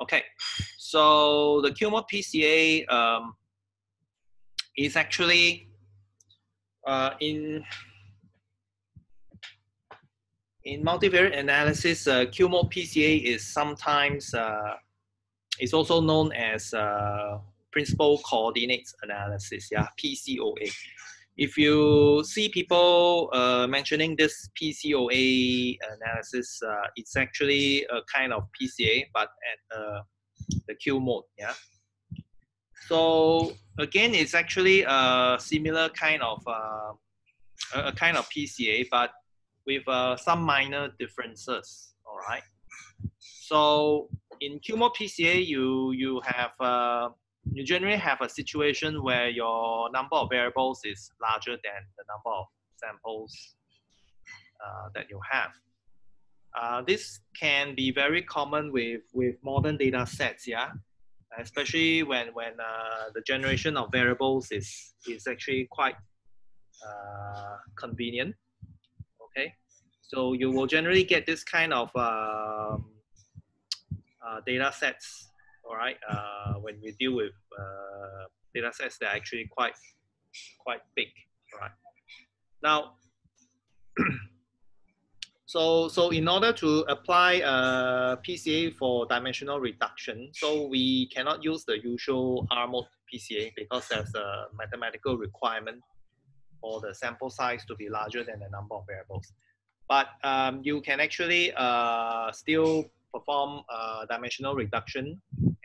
Okay, so the Q-mode PCA um, is actually uh, in in multivariate analysis, uh, Q-mode PCA is sometimes uh, is also known as uh, principal coordinates analysis, yeah, PCOA. If you see people uh, mentioning this PCOA analysis, uh, it's actually a kind of PCA, but at uh, the Q mode, yeah. So again, it's actually a similar kind of uh, a kind of PCA, but with uh, some minor differences. All right. So in Q mode PCA, you you have uh, you generally have a situation where your number of variables is larger than the number of samples uh, that you have. Uh, this can be very common with, with modern data sets, yeah? Especially when, when uh, the generation of variables is, is actually quite uh, convenient, okay? So you will generally get this kind of um, uh, data sets all right, uh, when you deal with uh, data sets that are actually quite, quite big, right? Now, so, so in order to apply uh, PCA for dimensional reduction, so we cannot use the usual R mode PCA because there's a mathematical requirement for the sample size to be larger than the number of variables. But um, you can actually uh, still perform uh, dimensional reduction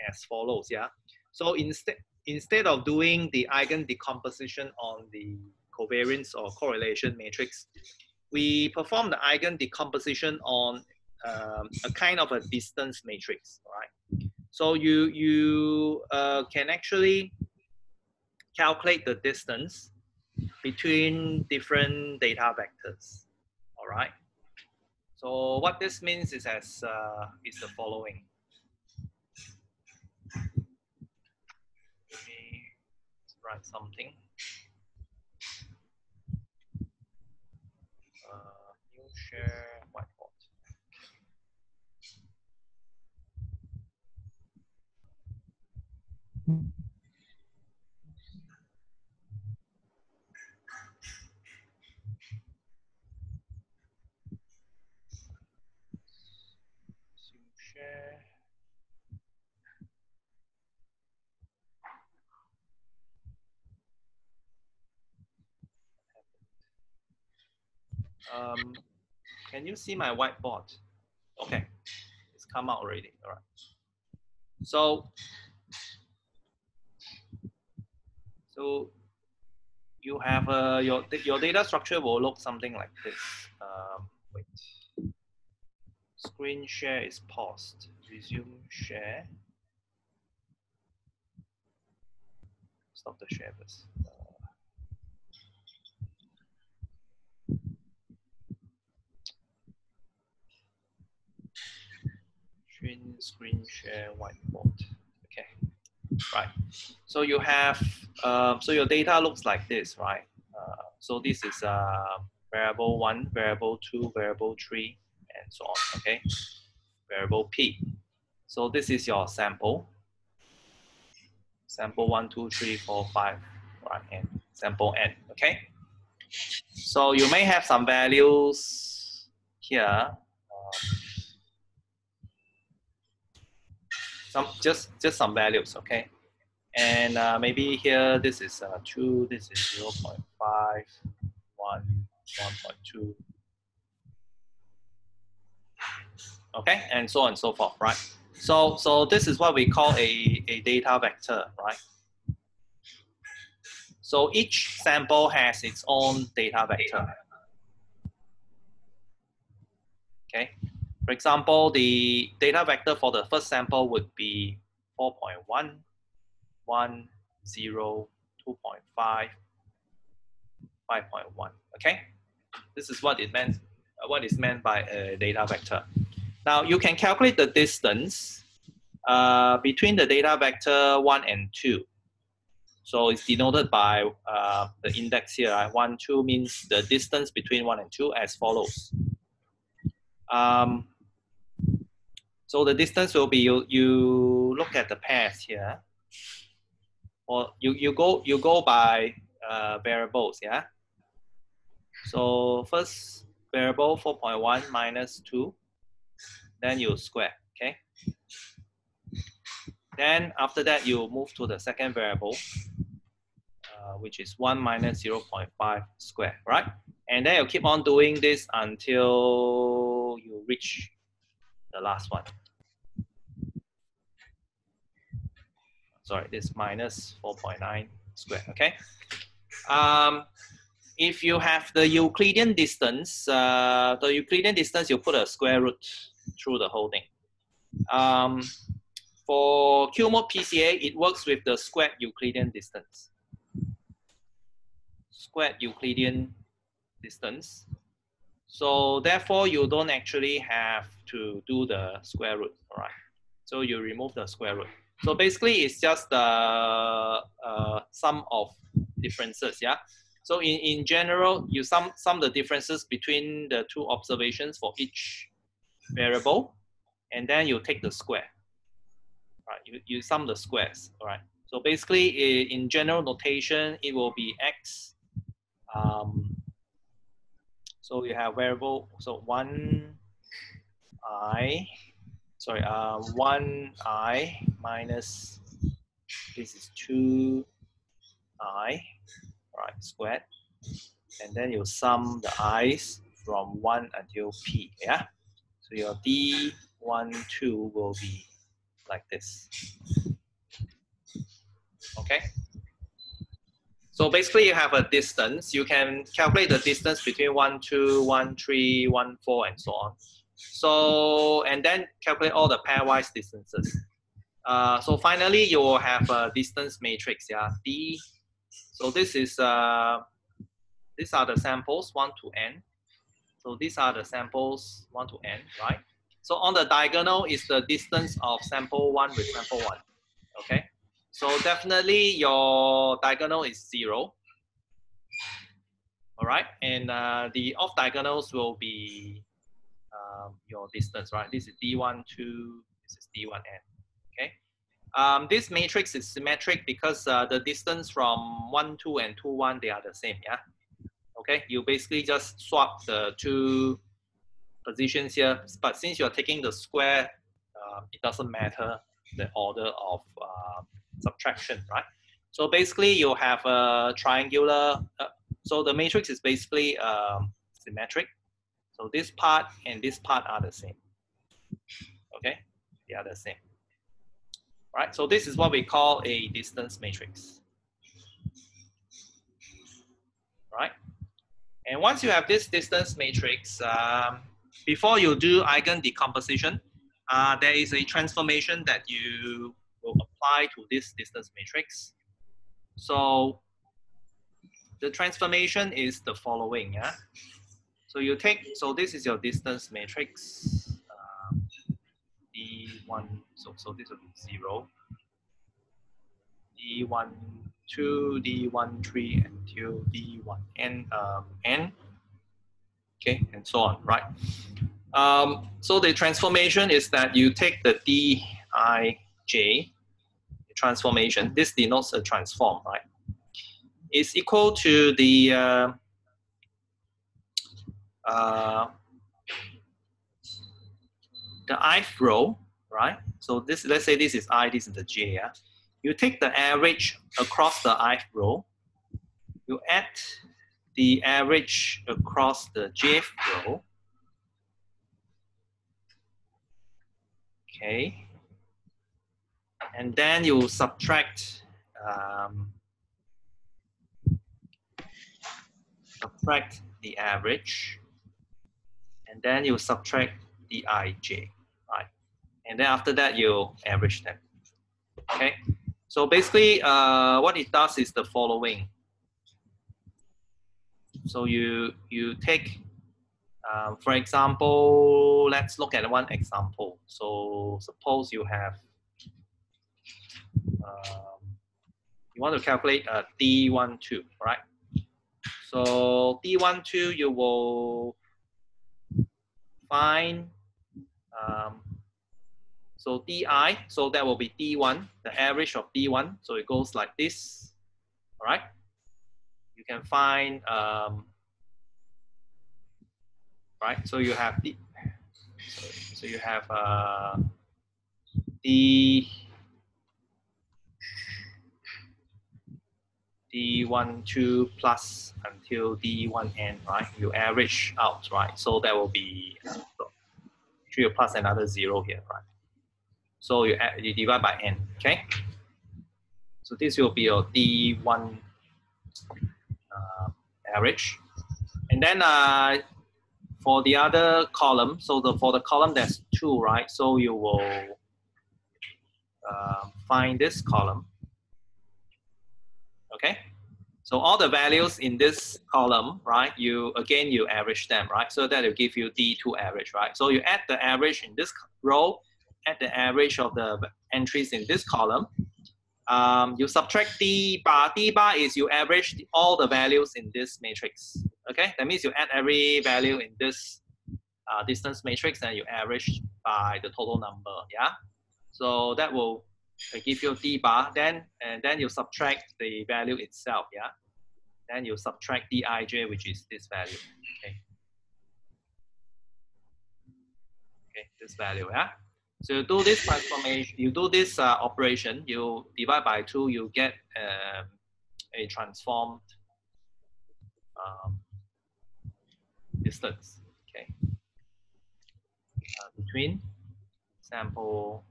as follows. Yeah. So instead instead of doing the eigen decomposition on the covariance or correlation matrix, we perform the eigen decomposition on um, a kind of a distance matrix. Right. So you you uh, can actually calculate the distance between different data vectors. All right. So what this means is as uh, is the following. Let me something. Uh, share whiteboard. share. Um, can you see my whiteboard? Okay, it's come out already. All right. So, so you have uh, your your data structure will look something like this. Um, wait screen share is paused. Resume share. Stop the share first. Screen, screen share whiteboard. Okay, right. So you have, uh, so your data looks like this, right? Uh, so this is uh, variable one, variable two, variable three, and so on, okay? Variable P. So this is your sample. Sample one, two, three, four, five, right, and sample N, okay? So you may have some values here. Um, some just just some values, okay? And uh, maybe here this is uh, two, this is 0 0.5, 1, 1.2, okay, and so on and so forth, right? So, so this is what we call a, a data vector, right? So each sample has its own data vector. Okay, for example, the data vector for the first sample would be 4.1, 1, 0, 2.5, 5.1, okay? This is what it meant, what is meant by a data vector. Now you can calculate the distance uh, between the data vector 1 and 2. So it's denoted by uh, the index here. Right? 1, 2 means the distance between 1 and 2 as follows. Um, So the distance will be you, you look at the path here. Or you, you go you go by uh, variables, yeah. So first variable 4.1 minus 2, then you square, okay? Then after that, you move to the second variable, uh, which is 1 minus 0.5 square, right? And then you keep on doing this until you reach the last one. Sorry, this minus 4.9 square, okay? Um, if you have the Euclidean distance, uh, the Euclidean distance, you put a square root through the whole thing. Um, for QMOD PCA, it works with the squared Euclidean distance. Squared Euclidean distance. So therefore, you don't actually have to do the square root, all right? So you remove the square root. So basically, it's just the uh, sum of differences, yeah? So in, in general, you sum, sum the differences between the two observations for each variable, and then you take the square. Right, you, you sum the squares, all right? So basically, in general notation, it will be x. Um, so you have variable, so one i, sorry, uh, one i minus, this is two i, right, squared. And then you sum the i's from 1 until p, yeah? So your d1, 2 will be like this. Okay? So basically you have a distance. You can calculate the distance between 1, 2, 1, 3, 1, 4, and so on. So, and then calculate all the pairwise distances. Uh, so finally, you will have a distance matrix, yeah, D so this is, uh, these are the samples, 1 to n. So these are the samples 1 to n, right? So on the diagonal is the distance of sample 1 with sample 1, okay? So definitely your diagonal is 0, all right? And uh, the off diagonals will be um, your distance, right? This is D1, 2, this is D1n, okay? Um, this matrix is symmetric because uh, the distance from 1, 2, and 2, 1, they are the same, yeah? Okay, you basically just swap the two positions here, but since you're taking the square, uh, it doesn't matter the order of uh, subtraction, right? So basically you have a triangular, uh, so the matrix is basically um, symmetric. So this part and this part are the same, okay? They are the same right? So this is what we call a distance matrix, right? And once you have this distance matrix, um, before you do eigen decomposition, uh, there is a transformation that you will apply to this distance matrix. So the transformation is the following, yeah? So you take, so this is your distance matrix d1, so, so this will be 0, d1, 2, d1, 3, until d1, n, um, n, okay, and so on, right? Um, so the transformation is that you take the dij transformation, this denotes a transform, right? It's equal to the uh, uh, the ith row, right? So this, let's say this is i, this is the j. Yeah? You take the average across the ith row. You add the average across the jth row. Okay. And then you subtract um, subtract the average, then you subtract dij, right? And then after that, you average them, okay? So basically, uh, what it does is the following. So you, you take, uh, for example, let's look at one example. So suppose you have, um, you want to calculate a D12, right? So D12, you will find um, So DI, so that will be D1, the average of D1. So it goes like this, all right? You can find, um, right? So you have D, so, so you have uh, D, D1, 2 plus until D1N, right? You average out, right? So that will be uh, 3 plus another 0 here, right? So you, add, you divide by N, okay? So this will be your D1 uh, average. And then uh, for the other column, so the for the column that's 2, right? So you will uh, find this column okay? So all the values in this column, right, you, again, you average them, right? So that will give you D2 average, right? So you add the average in this row, add the average of the entries in this column. Um, you subtract D bar. D bar is you average all the values in this matrix, okay? That means you add every value in this uh, distance matrix and you average by the total number, yeah? So that will give you d bar, then and then you subtract the value itself, yeah. Then you subtract dij, which is this value. Okay. Okay, this value, yeah. So you do this transformation, you do this uh, operation, you divide by two, you get uh, a transformed um, distance. Okay. Uh, between sample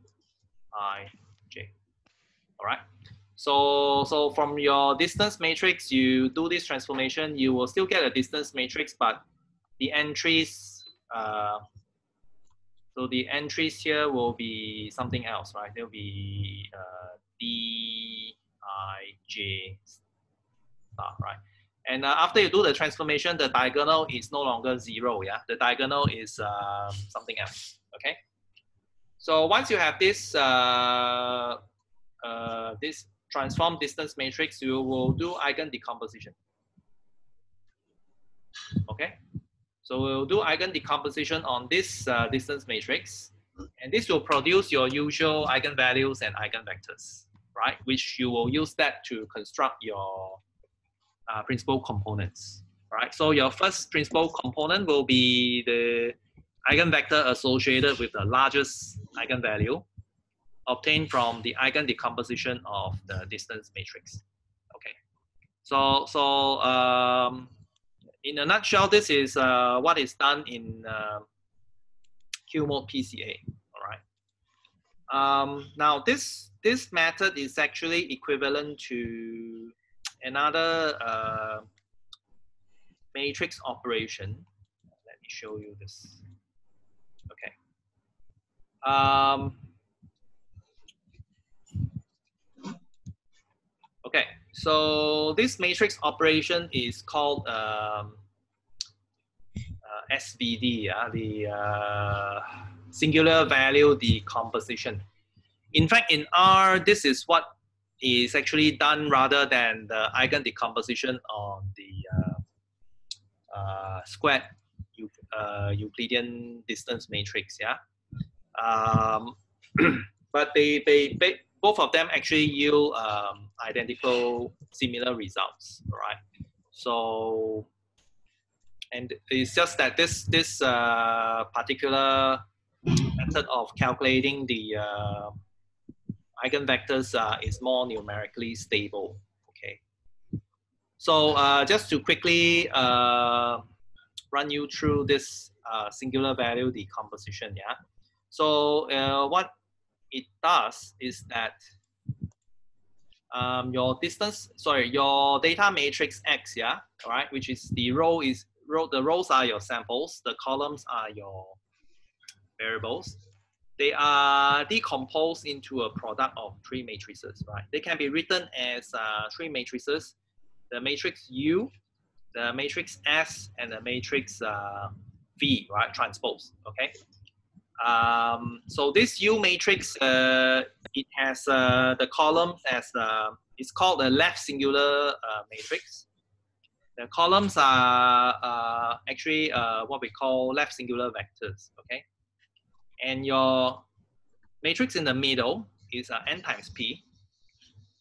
i all right? So, so from your distance matrix, you do this transformation, you will still get a distance matrix, but the entries, uh, so the entries here will be something else, right? There'll be uh, D, I, J star, right? And uh, after you do the transformation, the diagonal is no longer zero, yeah? The diagonal is uh, something else, okay? So once you have this uh, uh, this transform distance matrix, you will do eigen decomposition. Okay, so we'll do eigen decomposition on this uh, distance matrix, and this will produce your usual eigenvalues and eigenvectors, right? Which you will use that to construct your uh, principal components, right? So your first principal component will be the eigenvector associated with the largest eigenvalue obtained from the eigen decomposition of the distance matrix. Okay, so so um, in a nutshell, this is uh, what is done in uh, Q-mode PCA. All right. Um, now this this method is actually equivalent to another uh, matrix operation. Let me show you this. Okay. Um, Okay, so this matrix operation is called um, uh, SVD, uh, the uh, singular value decomposition. In fact, in R, this is what is actually done rather than the eigen decomposition on the uh, uh, squared uh, Euclidean distance matrix. Yeah, um, but they, they, they both of them actually yield um, identical similar results, right? So, and it's just that this this uh, particular method of calculating the uh, eigenvectors uh, is more numerically stable. Okay. So uh, just to quickly uh, run you through this uh, singular value decomposition, yeah. So uh, what it does is that um, your distance, sorry, your data matrix X, yeah, right, which is the row is row, the rows are your samples, the columns are your variables. They are decomposed into a product of three matrices, right? They can be written as uh, three matrices, the matrix U, the matrix S, and the matrix uh, V, right, transpose, okay? Um, so this U matrix, uh, it has uh, the columns as uh, it's called the left singular uh, matrix. The columns are uh, actually uh, what we call left singular vectors. Okay, and your matrix in the middle is n times p.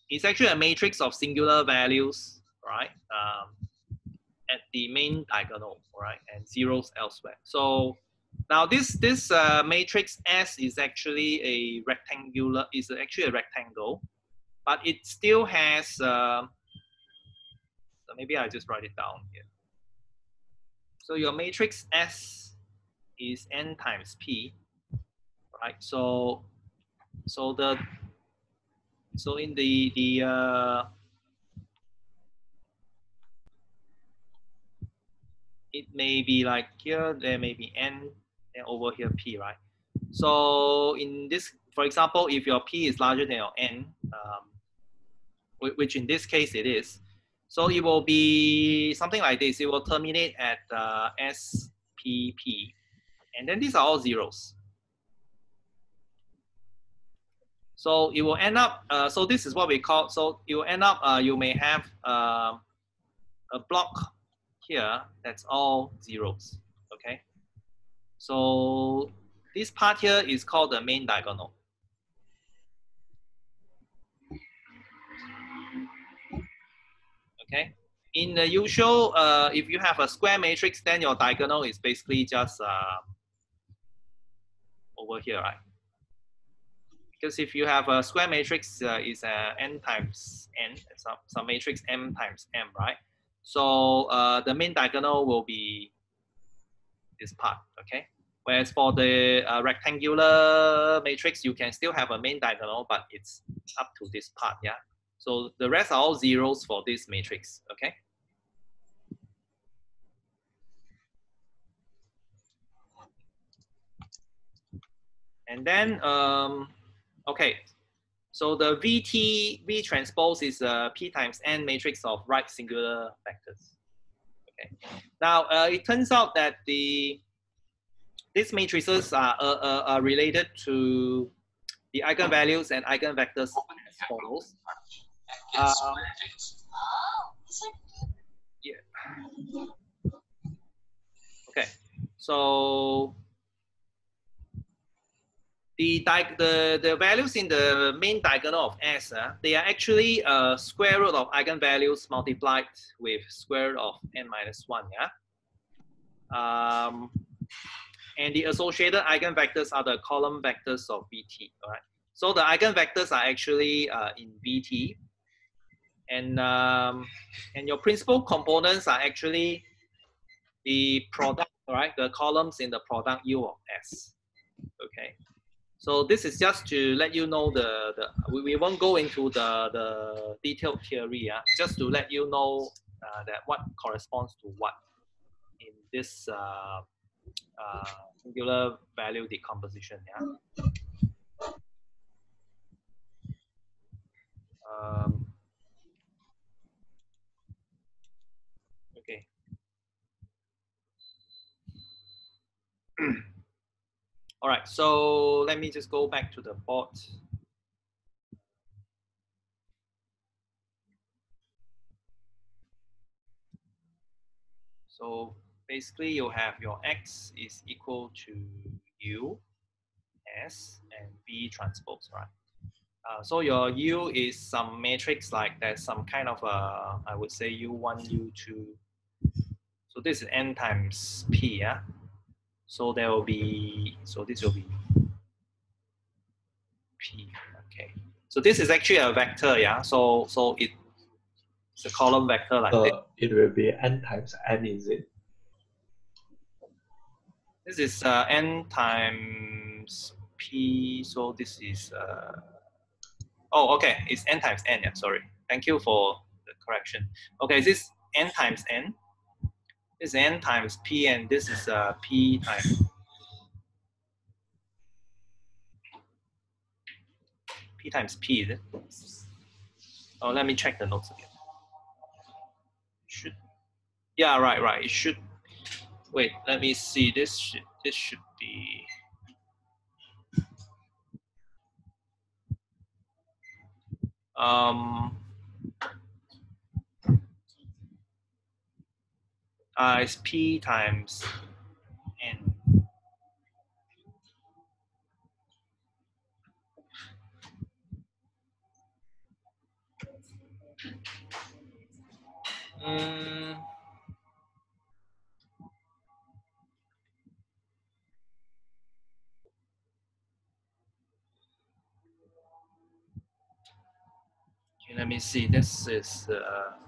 It's actually a matrix of singular values, right? Um, at the main diagonal, right, and zeros elsewhere. So now this this uh, matrix S is actually a rectangular, is actually a rectangle, but it still has. Uh, so maybe I just write it down here. So your matrix S is n times p, right? So so the so in the the uh, it may be like here there may be n and over here p right? So in this for example if your p is larger than your n um, which in this case it is so it will be something like this. It will terminate at uh, spp and then these are all zeros. So it will end up uh, so this is what we call so it will end up uh, you may have uh, a block here, that's all zeros, okay? So this part here is called the main diagonal. Okay, in the usual, uh, if you have a square matrix, then your diagonal is basically just uh, over here, right? Because if you have a square matrix, uh, is uh, n times n, some, some matrix m times m, right? So uh, the main diagonal will be this part, okay? Whereas for the uh, rectangular matrix, you can still have a main diagonal, but it's up to this part, yeah? So the rest are all zeros for this matrix, okay? And then, um, okay, so the VT, V transpose is a P times N matrix of right singular vectors. Okay. Now, uh, it turns out that the these matrices are, uh, uh, are related to the eigenvalues and eigenvectors as follows. Uh, yeah. Okay, so the, the, the values in the main diagonal of S, uh, they are actually a square root of eigenvalues multiplied with square root of n minus 1, yeah? Um, and the associated eigenvectors are the column vectors of VT, all right? So the eigenvectors are actually uh, in VT, and, um, and your principal components are actually the product, all right? The columns in the product U of S, okay? So this is just to let you know the, the we, we won't go into the, the detailed theory, yeah? just to let you know uh, that what corresponds to what in this uh, uh, singular value decomposition. Yeah. Um, okay. All right, so let me just go back to the board. So basically you have your x is equal to u, s, and v transpose, right? Uh, so your u is some matrix like there's some kind of a, I would say u1, u2. So this is n times p, yeah? So there will be, so this will be P, okay. So this is actually a vector, yeah? So so it, it's a column vector like this. It will be n times n, is it? This is uh, n times P, so this is, uh, oh, okay, it's n times n, yeah, sorry. Thank you for the correction. Okay, is this n times n? Is n times p, and this is uh, p times p times p. Is it? Oh, let me check the notes again. Should yeah, right, right. It should. Wait, let me see. This should this should be. Um, uh, is P times N. Mm. Okay, let me see. This is uh,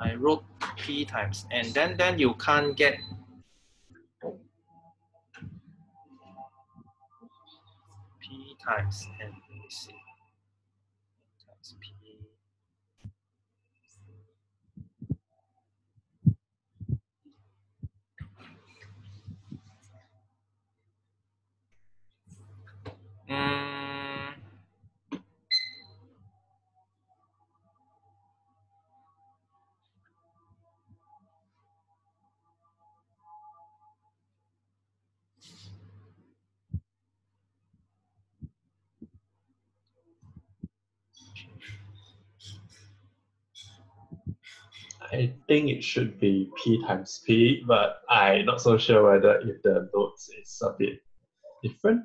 I wrote p times, and then then you can't get. P times n. Let me see. Times p. Mm, I think it should be P times P, but I'm not so sure whether if the notes is a bit different.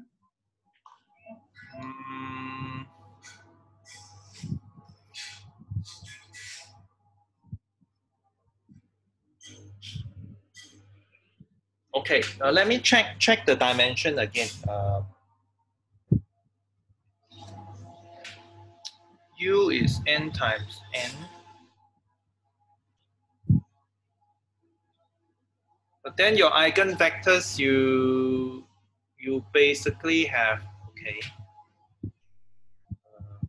Okay, uh, let me check check the dimension again. Uh, U is n times n. But then your eigenvectors, you you basically have okay. Uh,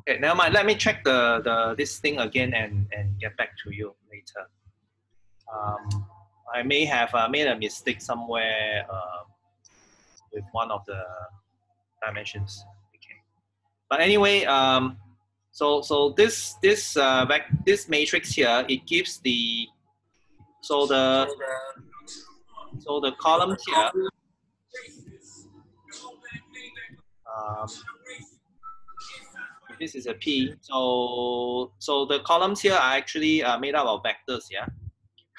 okay, never mind. Let me check the the this thing again and and get back to you later. Um, I may have uh, made a mistake somewhere uh, with one of the dimensions. Okay, but anyway, um, so so this this uh, this matrix here it gives the so the so the columns here. Um, this is a P. So so the columns here are actually uh, made up of vectors. Yeah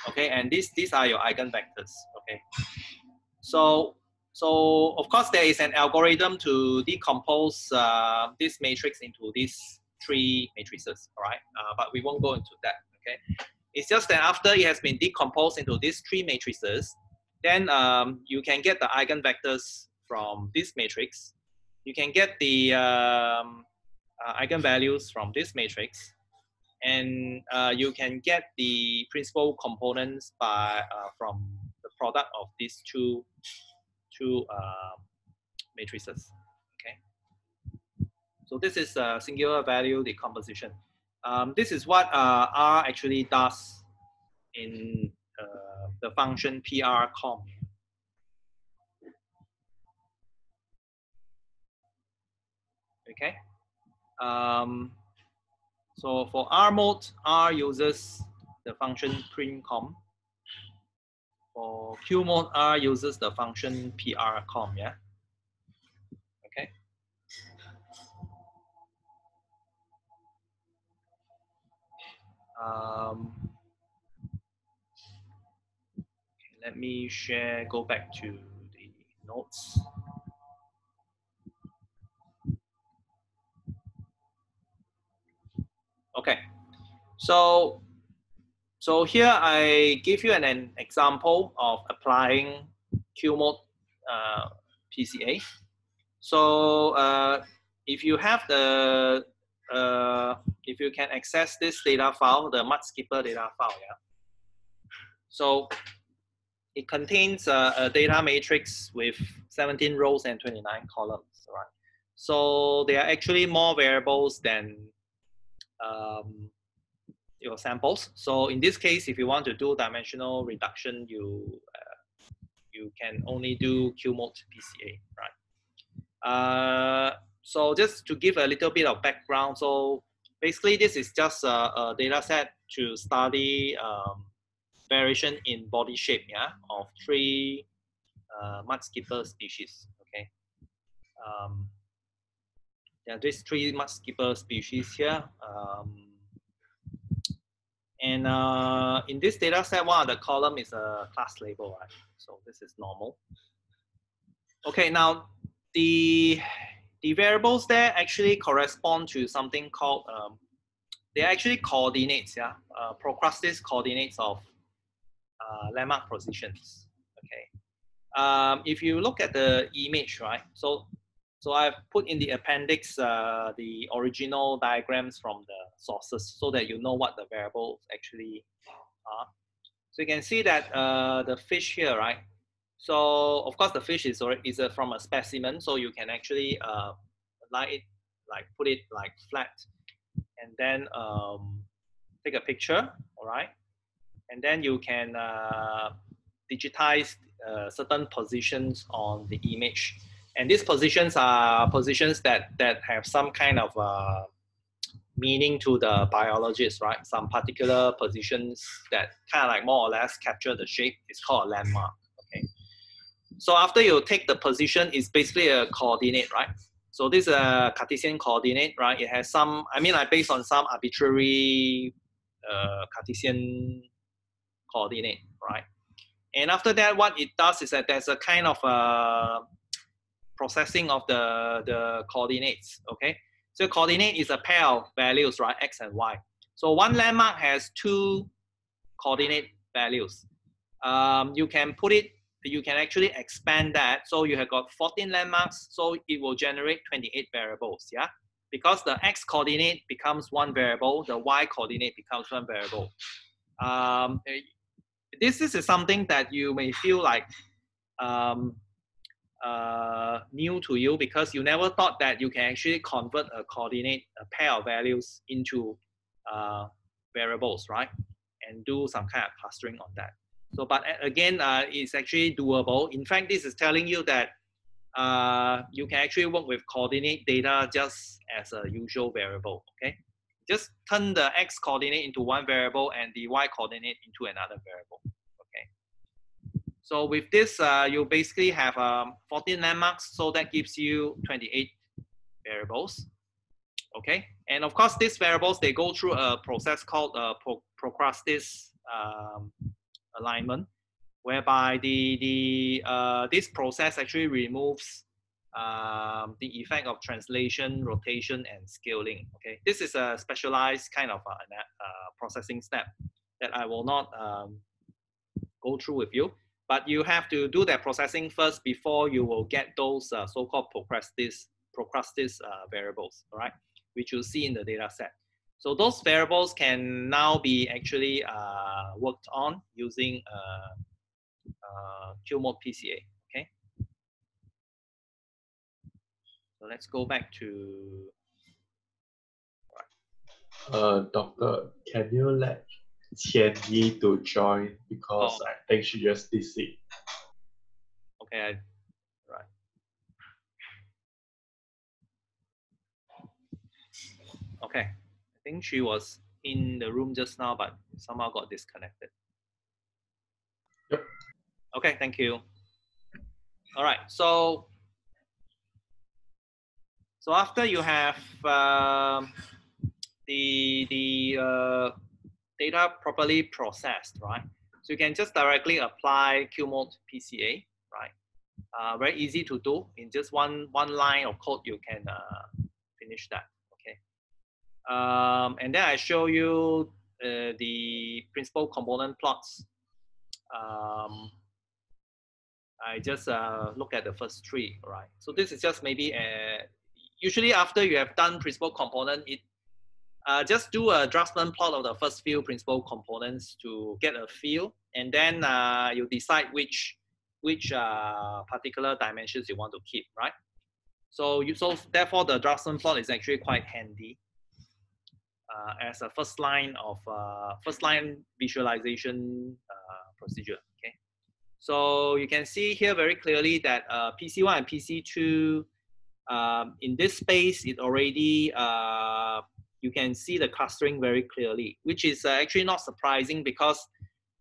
okay and these these are your eigenvectors okay so so of course there is an algorithm to decompose uh, this matrix into these three matrices all right uh, but we won't go into that okay it's just that after it has been decomposed into these three matrices then um, you can get the eigenvectors from this matrix you can get the um, uh, eigenvalues from this matrix and uh, you can get the principal components by uh, from the product of these two two uh, matrices. Okay, so this is a singular value decomposition. Um, this is what uh, R actually does in the function prcomp. Okay. Um, so for R mode, R uses the function princomp. For Q mode, R uses the function prcomp, yeah? Okay. Um, okay, let me share, go back to the notes. Okay, so so here I give you an, an example of applying Q mode uh, PCA. So uh, if you have the uh, if you can access this data file, the Mudskipper data file, yeah. So it contains a, a data matrix with 17 rows and 29 columns, right? So there are actually more variables than um, your samples. So in this case, if you want to do dimensional reduction, you uh, you can only do Q mode PCA, right? Uh, so just to give a little bit of background, so basically this is just a, a data set to study um, variation in body shape, yeah, of three uh, species, okay? Um, there are these three mudskipper species here. Um, and uh, in this data set, one of the column is a class label, right? So this is normal. Okay, now the the variables there actually correspond to something called um, they actually coordinates, yeah, uh, Procrustes coordinates of landmark positions. Okay. Um, if you look at the image, right? So, so I've put in the appendix uh, the original diagrams from the sources so that you know what the variables actually are. So you can see that uh, the fish here, right? So of course the fish is is a, from a specimen, so you can actually uh, like it, like put it like flat and then um, take a picture, all right? And then you can uh, digitize uh, certain positions on the image. And these positions are positions that, that have some kind of uh, meaning to the biologist, right? Some particular positions that kind of like more or less capture the shape It's called a landmark, okay? So after you take the position, it's basically a coordinate, right? So this is a Cartesian coordinate, right? It has some, I mean, like based on some arbitrary uh, Cartesian coordinate, right? And after that, what it does is that there's a kind of uh, processing of the, the coordinates, okay? So coordinate is a pair of values, right? X and Y. So one landmark has two coordinate values. Um, you can put it you can actually expand that. So you have got 14 landmarks, so it will generate 28 variables, yeah? Because the x coordinate becomes one variable, the y coordinate becomes one variable. Um, this is something that you may feel like um, uh, new to you because you never thought that you can actually convert a coordinate, a pair of values into uh, variables, right? And do some kind of clustering on that. So, but again, uh, it's actually doable. In fact, this is telling you that uh, you can actually work with coordinate data just as a usual variable, okay? Just turn the x coordinate into one variable and the y coordinate into another variable, okay? So with this, uh, you basically have um, 14 landmarks, so that gives you 28 variables, okay? And of course, these variables, they go through a process called uh, pro Procrustes um, alignment, whereby the, the uh, this process actually removes um, the effect of translation, rotation, and scaling. Okay, this is a specialized kind of uh, uh, processing step that I will not um, go through with you. But you have to do that processing first before you will get those uh, so-called Procrustes, Procrustes uh, variables, all right, which you'll see in the data set. So those variables can now be actually worked on using uh, QMODE PCA, okay? So let's go back to... Uh, doctor, can you let Qian Yi to join because oh. I think she just did it. Okay, I, right. Okay I think she was in the room just now, but somehow got disconnected. Yep. Okay, thank you. All right, so so after you have uh, the the uh, data properly processed, right? So you can just directly apply QMODE PCA, right? Uh, very easy to do. In just one one line of code, you can uh, finish that. Um, and then I show you uh, the principal component plots. Um, I just uh, look at the first three, right? So this is just maybe, a, usually after you have done principal component, it uh, just do a draftsman plot of the first few principal components to get a feel, and then uh, you decide which which uh, particular dimensions you want to keep, right? So you so therefore the draftsman plot is actually quite handy uh, as a first line of uh, first line visualization uh, procedure. Okay, so you can see here very clearly that uh, PC1 and PC2 um, in this space it already uh, you can see the clustering very clearly, which is uh, actually not surprising because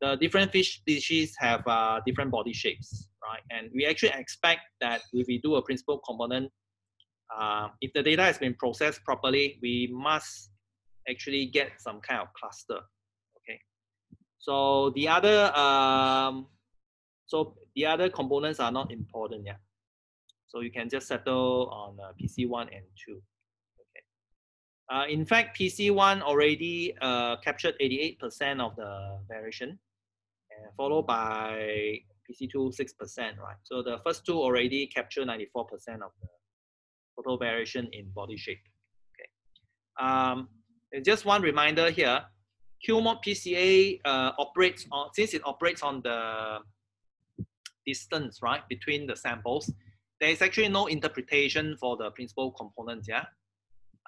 the different fish species have different body shapes, right? And we actually expect that if we do a principal component, if the data has been processed properly, we must actually get some kind of cluster. Okay, so the other um, so the other components are not important. Yeah. So you can just settle on uh, PC1 and 2. Okay. Uh, in fact, PC1 already uh, captured 88% of the variation, followed by PC2 6%, right? So the first two already capture 94% of the total variation in body shape. Okay. Um, just one reminder here, QMOD PCA uh, operates on, since it operates on the distance, right, between the samples, there is actually no interpretation for the principal components, yeah?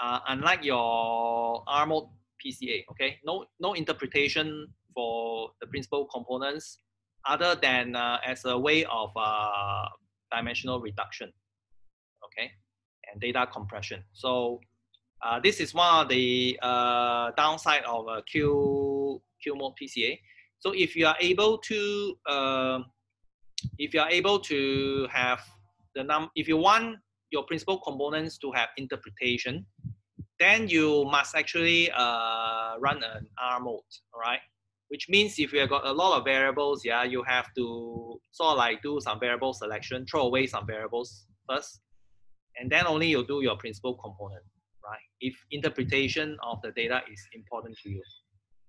Uh, unlike your R mode PCA, okay? No, no interpretation for the principal components other than uh, as a way of uh, dimensional reduction, okay? And data compression. So uh, this is one of the uh, downside of a Q, Q mode PCA. So if you are able to, uh, if you are able to have the num, if you want your principal components to have interpretation, then you must actually uh, run an R mode, all right? Which means if you have got a lot of variables, yeah, you have to sort of like do some variable selection, throw away some variables first, and then only you do your principal component right? If interpretation of the data is important to you.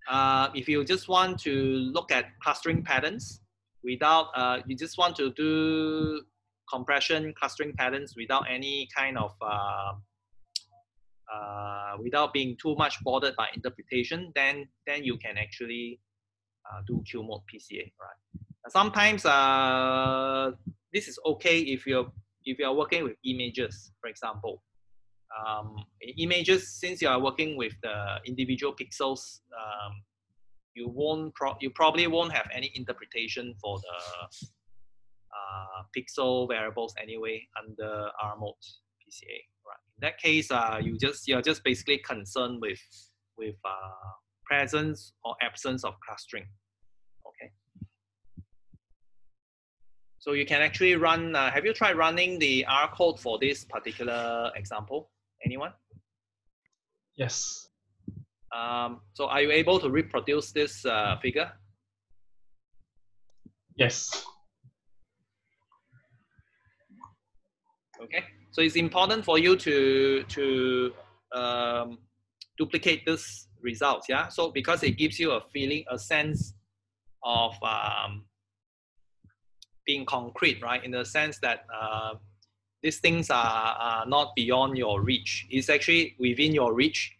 Uh, if you just want to look at clustering patterns without, uh, you just want to do compression clustering patterns without any kind of, uh, uh without being too much bothered by interpretation, then, then you can actually uh, do Q mode PCA, right? Sometimes uh, this is okay if you're if you are working with images, for example um, images, since you are working with the individual pixels, um, you won't pro you probably won't have any interpretation for the pixel variables anyway under R mode PCA. Right. In that case, uh, you just you're just basically concerned with with uh, presence or absence of clustering. Okay. So you can actually run. Uh, have you tried running the R code for this particular example? Anyone? Yes. Um, so are you able to reproduce this uh, figure? Yes. Okay. So it's important for you to to um, duplicate this results. Yeah. So because it gives you a feeling, a sense of um, being concrete, right? In the sense that uh, these things are, are not beyond your reach. It's actually within your reach.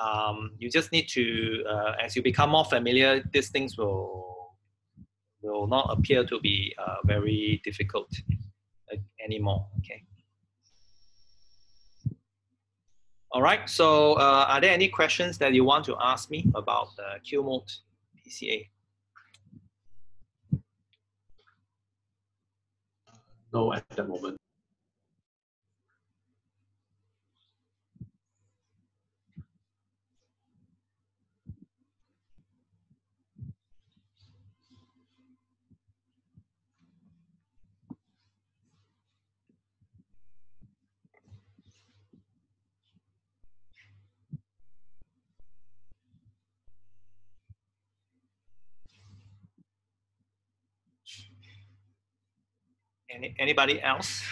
Um, you just need to, uh, as you become more familiar, these things will will not appear to be uh, very difficult uh, anymore. Okay. All right. So, uh, are there any questions that you want to ask me about the Q mode PCA? No, at the moment. Any, anybody else?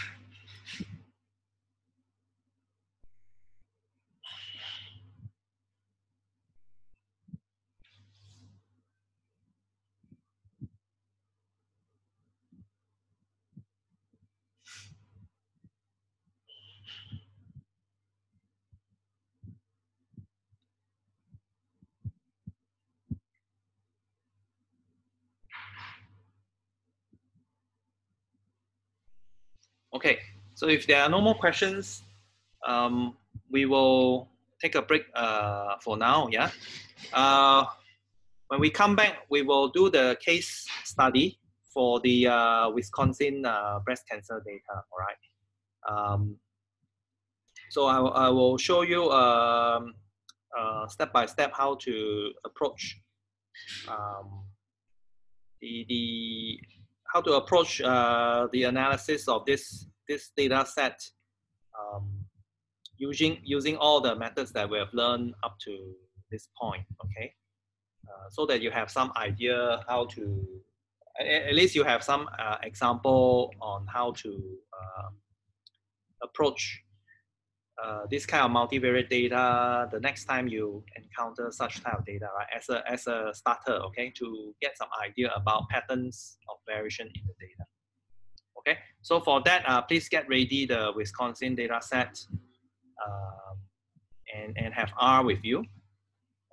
Okay, so if there are no more questions, um, we will take a break uh, for now, yeah? Uh, when we come back, we will do the case study for the uh, Wisconsin uh, breast cancer data, all right? Um, so I, I will show you um, uh, step by step how to approach um, the, the how to approach uh, the analysis of this this data set um, using using all the methods that we have learned up to this point. Okay, uh, so that you have some idea how to at, least you have some uh, example on how to uh, approach this kind of multivariate data the next time you encounter such type of data, right? As a as a starter, okay, to get some idea about patterns of variation in the data. Okay, so for that, uh, please get ready the Wisconsin data set um, and, and have R with you.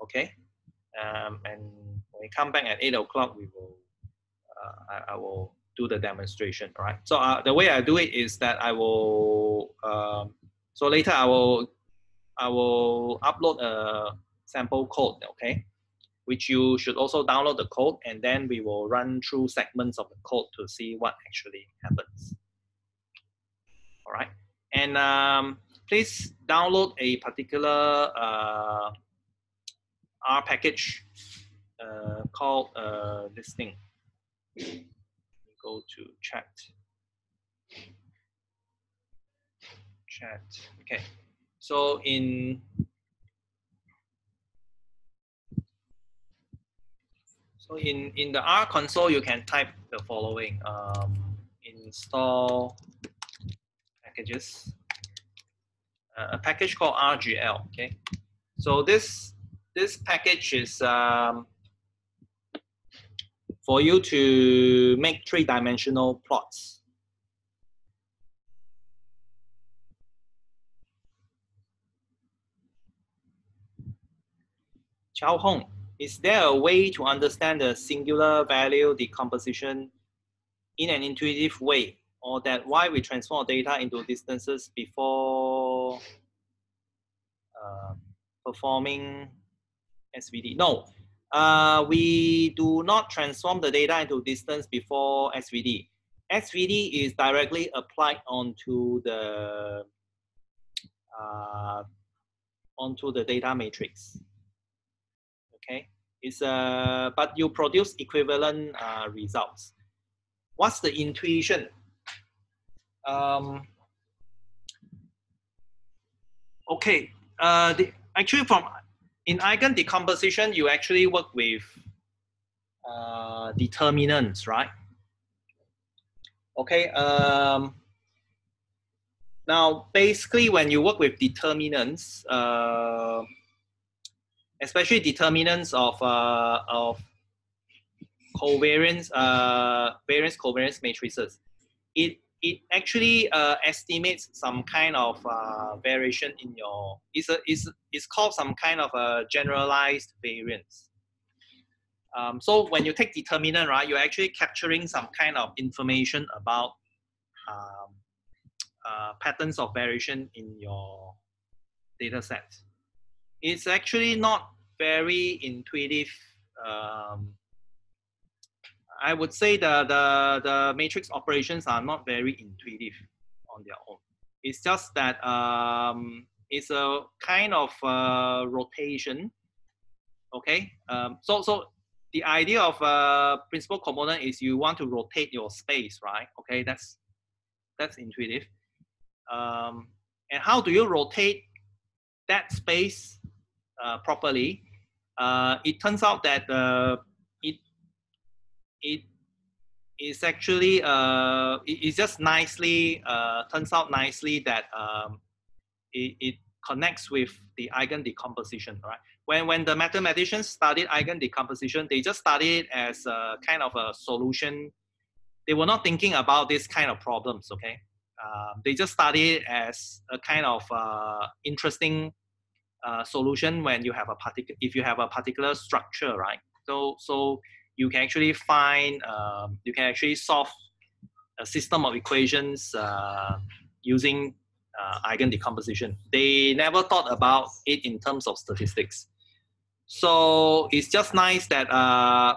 Okay, um, and when we come back at 8 o'clock, we will, uh, I, I, will do the demonstration, right? So uh, the way I do it is that I will, um, so later I will, I will upload a sample code, okay? Which you should also download the code and then we will run through segments of the code to see what actually happens. All right, and um, please download a particular uh, R package uh, called uh, this thing. Go to chat. Chat. Okay. So in so in in the R console, you can type the following: um, install packages. Uh, a package called RGL. Okay. So this this package is um, for you to make three-dimensional plots. Chao Hong, is there a way to understand the singular value decomposition in an intuitive way, or that why we transform data into distances before uh, performing SVD. No, uh, we do not transform the data into distance before SVD. SVD is directly applied onto the uh, onto the data matrix. It's uh, but you produce equivalent uh, results. What's the intuition? Um, okay, uh, the, actually from in eigen decomposition, you actually work with uh, determinants, right? Okay. Um, now, basically, when you work with determinants, uh, especially determinants of uh, of covariance, uh, variance covariance matrices, it it actually uh, estimates some kind of uh, variation in your it's a it's, it's called some kind of a generalized variance. Um, so when you take determinant right you're actually capturing some kind of information about um, uh, patterns of variation in your data set it's actually not very intuitive um, I would say the, the, the matrix operations are not very intuitive on their own. It's just that um, it's a kind of uh, rotation. Okay, um, so so the idea of a principal component is you want to rotate your space, right? Okay, that's that's intuitive. Um, and how do you rotate that space properly? Uh, it turns out that uh, it is actually uh, it, it just nicely uh, turns out nicely that um, it, it connects with the eigen decomposition, right? When, when the mathematicians studied eigen decomposition, they just studied it as a kind of a solution. They were not thinking about this kind of problems, okay? Um, they just studied it as a kind of uh, interesting solution when you have a particular, if you have a particular structure, right? So, so you can actually find, um, you can actually solve a system of equations uh, using uh, eigen decomposition. They never thought about it in terms of statistics. So it's just nice that uh,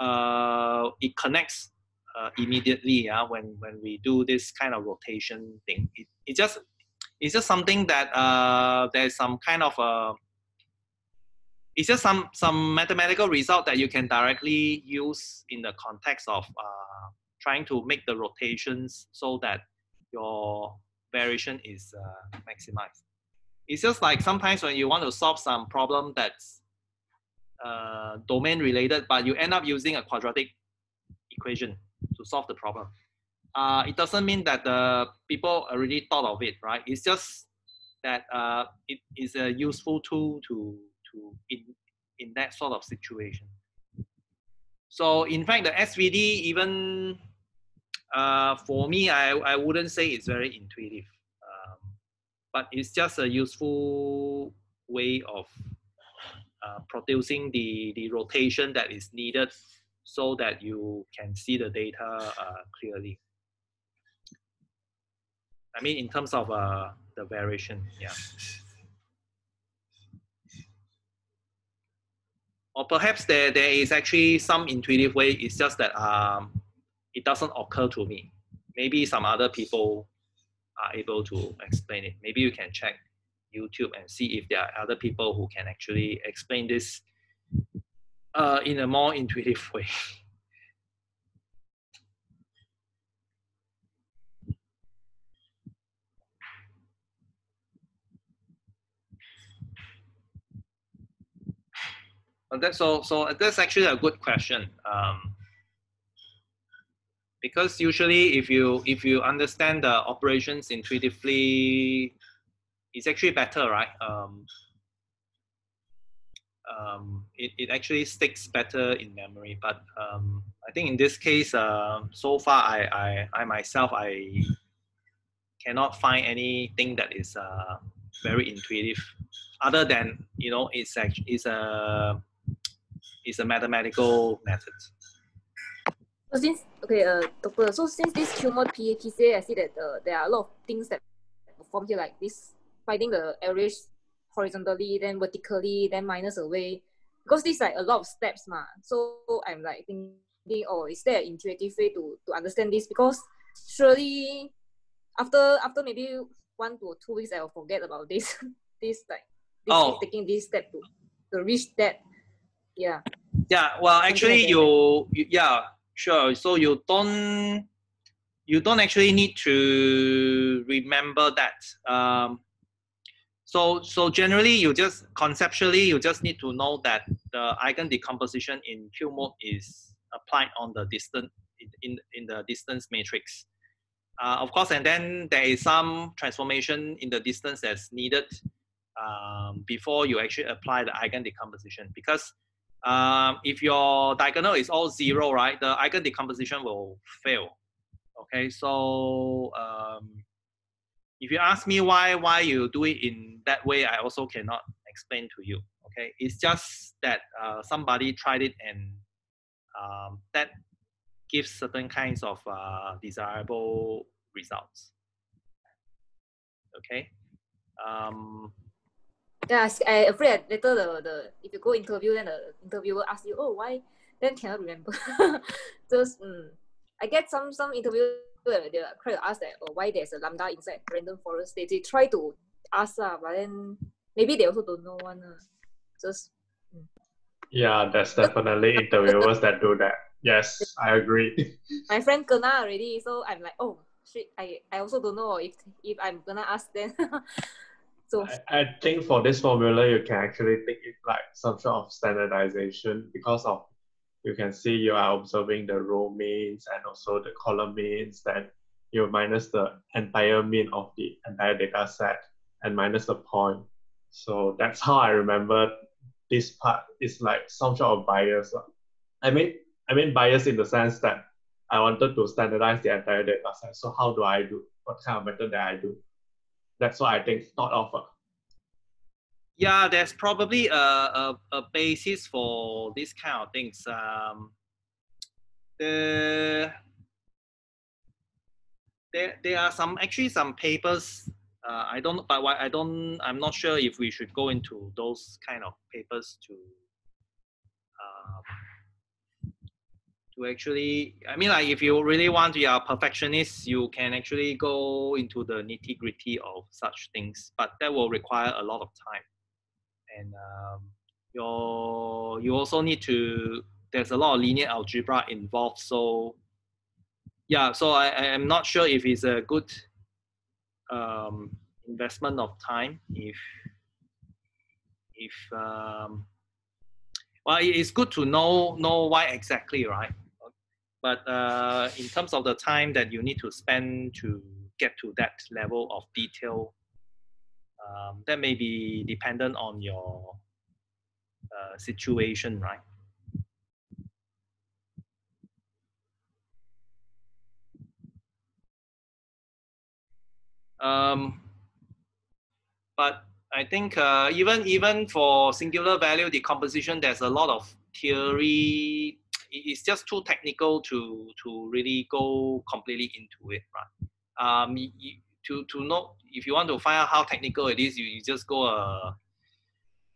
uh, it connects uh, immediately uh, when, when we do this kind of rotation thing. It, it just, it's just something that uh, there's some kind of a it's just some some mathematical result that you can directly use in the context of uh, trying to make the rotations so that your variation is uh, maximized. It's just like sometimes when you want to solve some problem that's uh, domain related, but you end up using a quadratic equation to solve the problem. Uh, it doesn't mean that the people already thought of it, right? It's just that uh, it is a useful tool to to in in that sort of situation. So in fact, the SVD even uh, for me, I, I wouldn't say it's very intuitive, um, but it's just a useful way of uh, producing the, the rotation that is needed so that you can see the data uh, clearly. I mean, in terms of uh, the variation, yeah. Or perhaps there, there is actually some intuitive way. It's just that um, it doesn't occur to me. Maybe some other people are able to explain it. Maybe you can check YouTube and see if there are other people who can actually explain this uh, in a more intuitive way. But that's so so that's actually a good question. Um, because usually if you if you understand the operations intuitively, it's actually better, right? Um, um, it, it actually sticks better in memory. But um, I think in this case, uh, so far I, I, I myself I cannot find anything that is uh, very intuitive, other than you know it's actually it's a is a mathematical method. So since okay, uh, doctor, so since this Q mode PAPCA, I see that uh, there are a lot of things that perform here, like this finding the average horizontally, then vertically, then minus away. Because these like a lot of steps, ma. So I'm like thinking, oh, is there an intuitive way to to understand this? Because surely after after maybe one to two weeks, I will forget about this. this like this Oh. taking this step to to reach that. Yeah. Yeah, well, actually, like you, you yeah, sure. So you don't you don't actually need to remember that. Um, so so generally, you just conceptually you just need to know that the eigen decomposition in Q mode is applied on the distance in in, in the distance matrix. Uh, of course, and then there is some transformation in the distance that's needed um, before you actually apply the eigen decomposition because um, if your diagonal is all zero, right, the eigen decomposition will fail. Okay, so um, if you ask me why why you do it in that way, I also cannot explain to you. Okay, it's just that uh, somebody tried it and um, that gives certain kinds of uh, desirable results. Okay. Um, Yeah, I I afraid later the, the if you go interview then the interviewer ask you, oh why then cannot remember. Just mm, I get some some interviewer they try to ask that oh why there's a lambda inside random forest. They, they try to ask lah, but then maybe they also don't know one. lah. Just Yeah, there's definitely interviewers that do that. Yes, I agree. my friend kena already, so I'm like, oh shit, I, I also don't know if if I'm gonna ask then. so I, I think for this formula, you can actually think it like some sort of standardization because of you can see you are observing the row means and also the column means. Then you minus the entire mean of the entire data set and minus the point. So that's how I remember this part is like some sort of bias. I mean, I mean bias in the sense that I wanted to standardize the entire data set. So how do I do? What kind of method that I do? That's why I think thought of. uh. yeah, there's probably a, a, a basis for this kind of things. Um, the there, there are some actually some papers. Uh, I don't, but why I don't. I'm not sure if we should go into those kind of papers to um, to actually. I mean, like if you really want to be a perfectionist, you can actually go into the nitty gritty of such things, but that will require a lot of time and um, your you also need to there's a lot of linear algebra involved so yeah so i i am not sure if it's a good um, investment of time if if um, well it's good to know know why exactly right but uh, in terms of the time that you need to spend to get to that level of detail, um, that may be dependent on your uh, situation, right? Um, but I think uh, even even for singular value decomposition, there's a lot of theory. It's just too technical to to really go completely into it, right? Um, to to know if you want to find out how technical it is, you, you just go uh,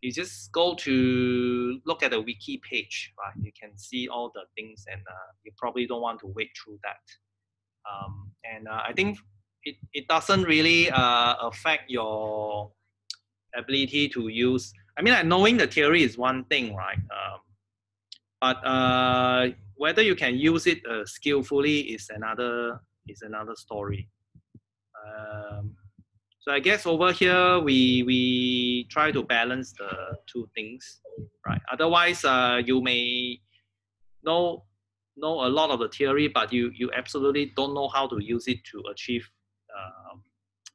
you just go to look at the wiki page, right? You can see all the things, and uh, you probably don't want to wait through that. Um, and uh, I think it, it doesn't really uh, affect your ability to use. I mean, like knowing the theory is one thing, right? Um, but uh, whether you can use it uh, skillfully is another is another story. Um, so I guess over here we we try to balance the two things, right? Otherwise, uh, you may know know a lot of the theory, but you you absolutely don't know how to use it to achieve um,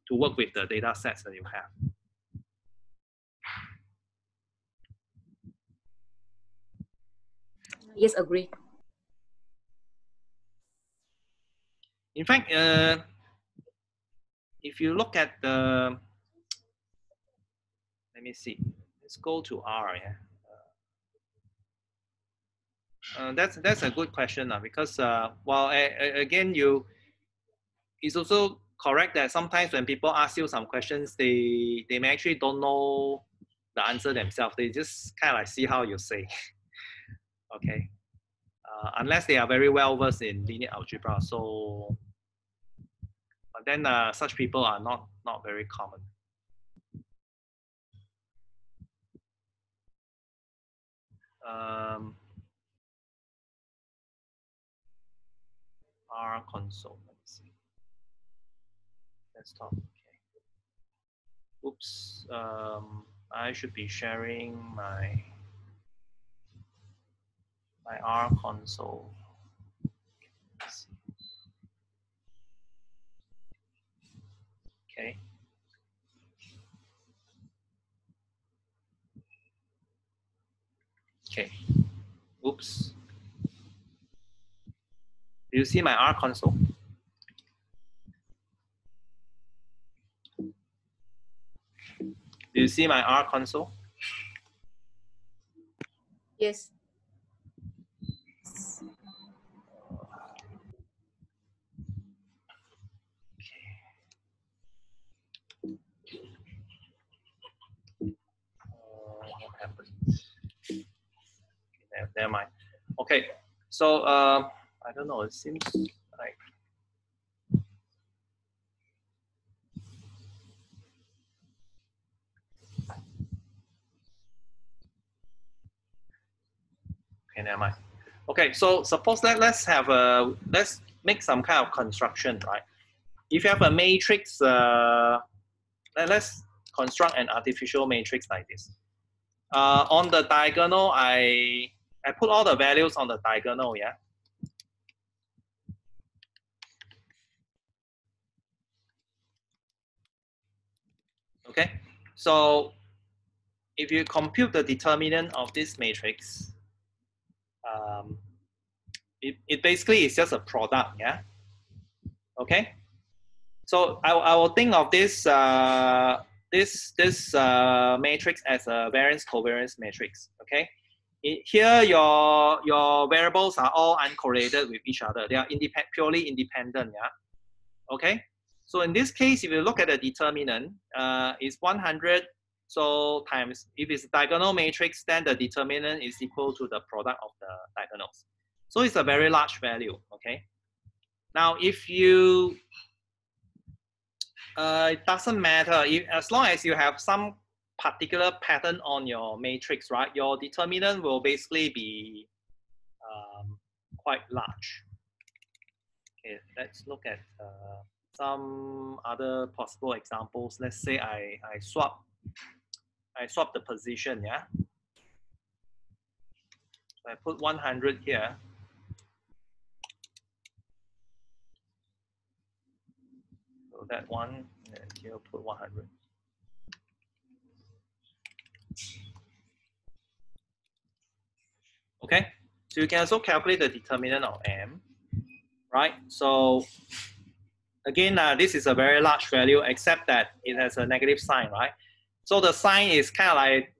to work with the data sets that you have. Yes, agree. In fact, uh, if you look at the, let me see, let's go to R. Yeah. Uh, that's that's a good question uh, because uh, well again you it's also correct that sometimes when people ask you some questions they they may actually don't know the answer themselves they just kind of like see how you say okay uh, unless they are very well versed in linear algebra so but then uh, such people are not not very common um, R console. Let me see. Desktop. Okay. Oops. Um, I should be sharing my my R console. Okay. Okay. Oops. Do you see my R console? Do you see my R console? Yes. Okay, never mind. Okay, so uh, I don't know. It seems like okay, never mind. Okay, so suppose that let's have a let's make some kind of construction, right? If you have a matrix, uh, let, us construct an artificial matrix like this. Uh, on the diagonal, I I put all the values on the diagonal, yeah. Okay, so if you compute the determinant of this matrix, um, it, it basically is just a product, yeah? Okay, so I, I will think of this uh, this this uh, matrix as a variance covariance matrix, okay? It, here your your variables are all uncorrelated with each other. They are independent, purely independent, yeah? Okay, so in this case, if you look at the determinant, uh, it's 100. So times, if it's a diagonal matrix, then the determinant is equal to the product of the diagonals. So it's a very large value, okay? Now, if you, uh, it doesn't matter, if, as long as you have some particular pattern on your matrix, right, your determinant will basically be um, quite large. Okay, let's look at uh, some other possible examples. Let's say I, I swap I swap the position, yeah? So I put 100 here. So that one, and here put 100. Okay, so you can also calculate the determinant of M, right? So again, uh, this is a very large value, except that it has a negative sign, right? So the sign is kind of like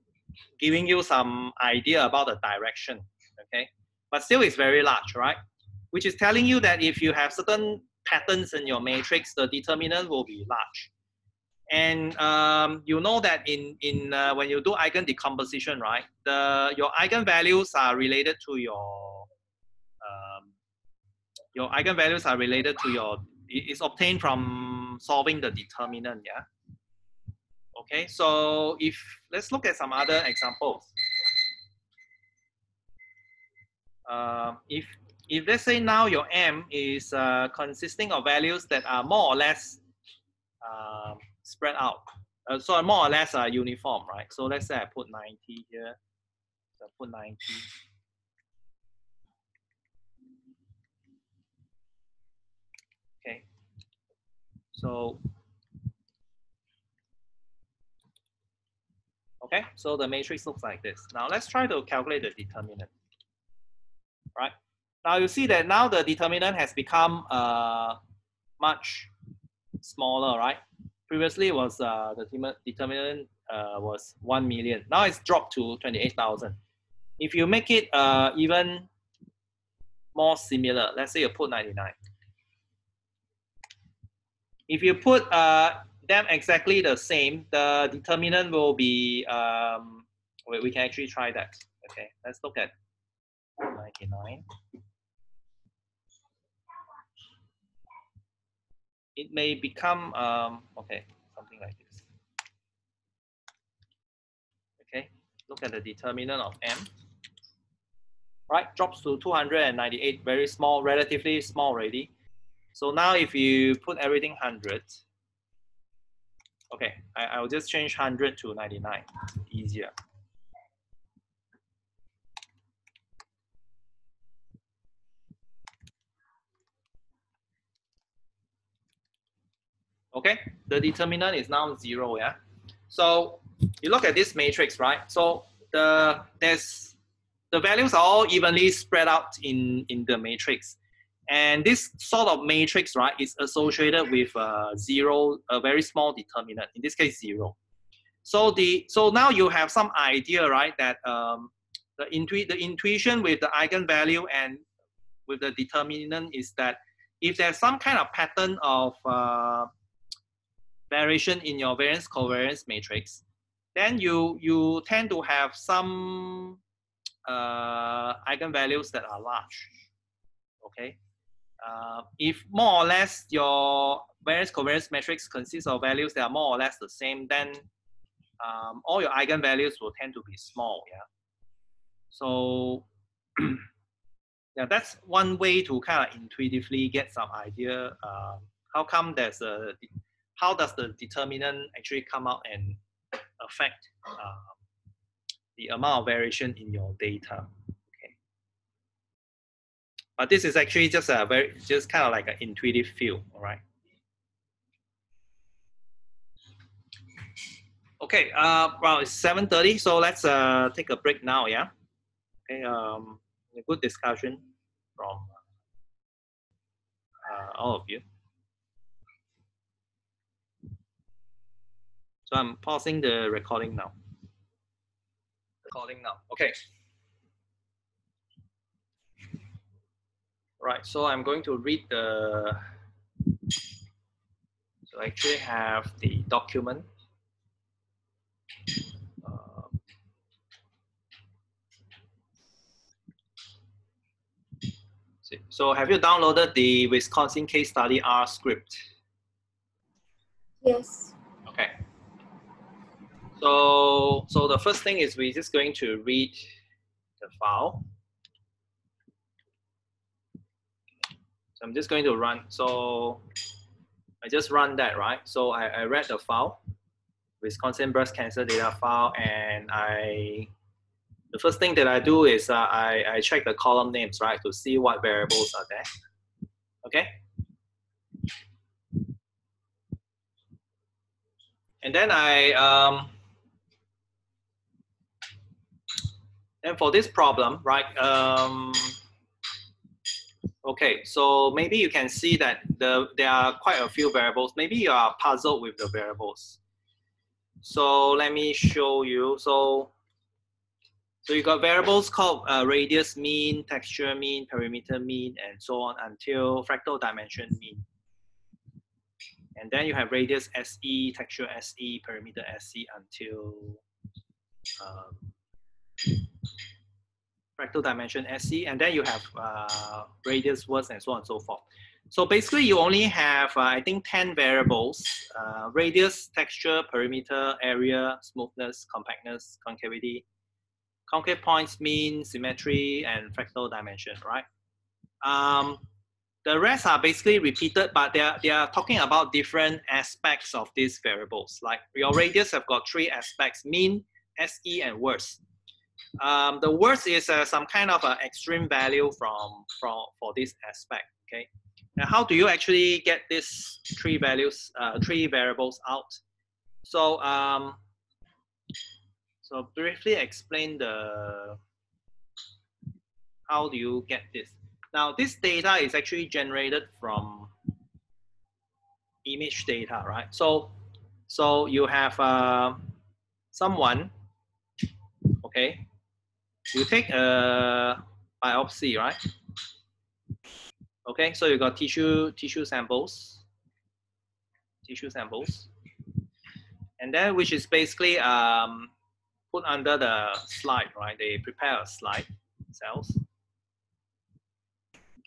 giving you some idea about the direction, okay? But still it's very large, right? Which is telling you that if you have certain patterns in your matrix, the determinant will be large. And um, you know that in, in uh, when you do eigen decomposition, right, the, your eigenvalues are related to your, um, your eigenvalues are related to your, it's obtained from solving the determinant, yeah? Okay, so if, let's look at some other examples. Uh, if if let's say now your M is uh, consisting of values that are more or less uh, spread out, uh, so more or less uh, uniform, right? So let's say I put 90 here, so I put 90. Okay, so okay, so the matrix looks like this. Now let's try to calculate the determinant, right? Now you see that now the determinant has become uh, much smaller, right? Previously was uh, the determinant uh, was 1 million. Now it's dropped to 28,000. If you make it uh, even more similar, let's say you put 99. If you put uh, them exactly the same, the determinant will be, um, we, we can actually try that. Okay, let's look at 99. It may become, um, okay, something like this. Okay, look at the determinant of M. Right, drops to 298, very small, relatively small already. So now if you put everything 100, okay, I, I'll just change 100 to 99, easier. Okay, the determinant is now zero, yeah? So you look at this matrix, right? So the there's the values are all evenly spread out in, in the matrix. And this sort of matrix, right, is associated with a zero, a very small determinant, in this case, zero. So the so now you have some idea, right, that um, the, intu the intuition with the eigenvalue and with the determinant is that if there's some kind of pattern of uh, variation in your variance covariance matrix, then you, you tend to have some uh, eigenvalues that are large, okay? Uh, if more or less your variance covariance matrix consists of values that are more or less the same, then um, all your eigenvalues will tend to be small, yeah? So, yeah, that's one way to kind of intuitively get some idea uh, how come there's a how does the determinant actually come out and affect uh, the amount of variation in your data. Okay. But this is actually just a very, just kind of like an intuitive feel, all right? Okay, uh, well, it's 7.30, so let's uh, take a break now, yeah? Okay, um, a good discussion from uh, all of you. So I'm pausing the recording now. Recording now. Okay. Right, so I'm going to read the, so I actually have the document. Uh, so have you downloaded the Wisconsin case study R script? Yes. So, so the first thing is we're just going to read the file. So I'm just going to run. So I just run that, right? So I, I read the file, Wisconsin breast cancer data file, and I, the first thing that I do is uh, I, I check the column names, right, to see what variables are there. Okay? And then I, um, and for this problem, right, um, okay, so maybe you can see that the, there are quite a few variables. Maybe you are puzzled with the variables. So let me show you. So, so you got variables called uh, radius mean, texture mean, perimeter mean, and so on until fractal dimension mean. And then you have radius SE, texture SE, perimeter SE until um, fractal dimension SE. And then you have uh, radius worst and so on and so forth. So basically you only have, uh, I think, 10 variables, uh, radius, texture, perimeter, area, smoothness, compactness, concavity, concave points, mean, symmetry, and fractal dimension, right? Um, the rest are basically repeated, but they are, they are talking about different aspects of these variables. Like your radius have got three aspects, mean, SE, and worst. Um, the worst is uh, some kind of an extreme value from, from for this aspect, okay? Now, how do you actually get these three values, uh, three variables out? So, um, so briefly explain the, how do you get this? Now, this data is actually generated from image data, right? So, so you have uh, someone, okay? You take a biopsy, right? Okay, so you got tissue tissue samples, tissue samples, and then which is basically um, put under the slide, right? They prepare a slide cells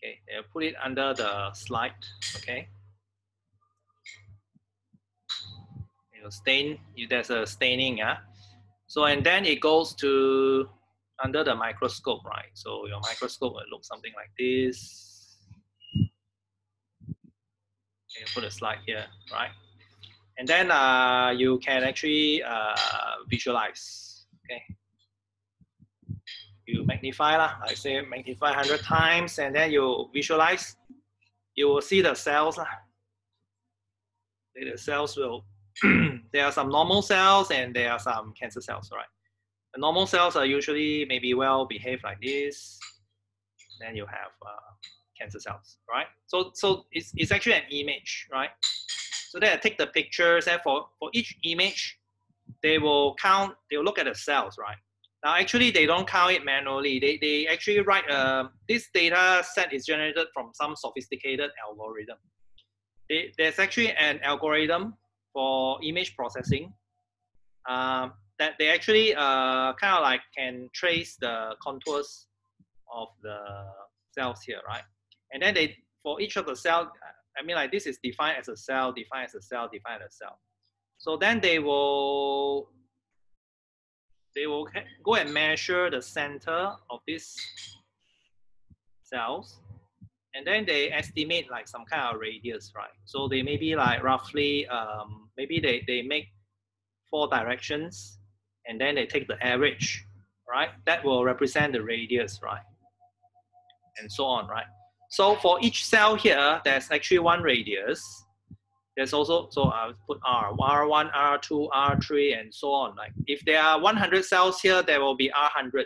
Okay, they put it under the slide. Okay. You know, stain. If there's a staining, yeah. So and then it goes to under the microscope, right? So your microscope will look something like this. Okay, put a slide here, right? And then uh, you can actually uh, visualize. Okay you magnify lah. I say magnify 100 times and then you visualize, you will see the cells lah. The cells will, there are some normal cells and there are some cancer cells, right? The normal cells are usually maybe well behaved like this. Then you have uh, cancer cells, right? So, so it's, it's actually an image, right? So then I take the pictures and for, for each image, they will count, they will look at the cells, right? Now, actually, they don't count it manually. They, they actually write, uh, this data set is generated from some sophisticated algorithm. They, there's actually an algorithm for image processing um, that they actually uh, kind of like can trace the contours of the cells here, right? And then they, for each of the cell, I mean like this is defined as a cell, defined as a cell, defined as a cell. So then they will they will go and measure the center of these cells and then they estimate like some kind of radius, right? So they maybe like roughly, um, maybe they, they make four directions and then they take the average, right? That will represent the radius, right? And so on, right? So for each cell here, there's actually one radius there's also, so I'll put R, R1, R2, R3, and so on. Like if there are 100 cells here, there will be R100.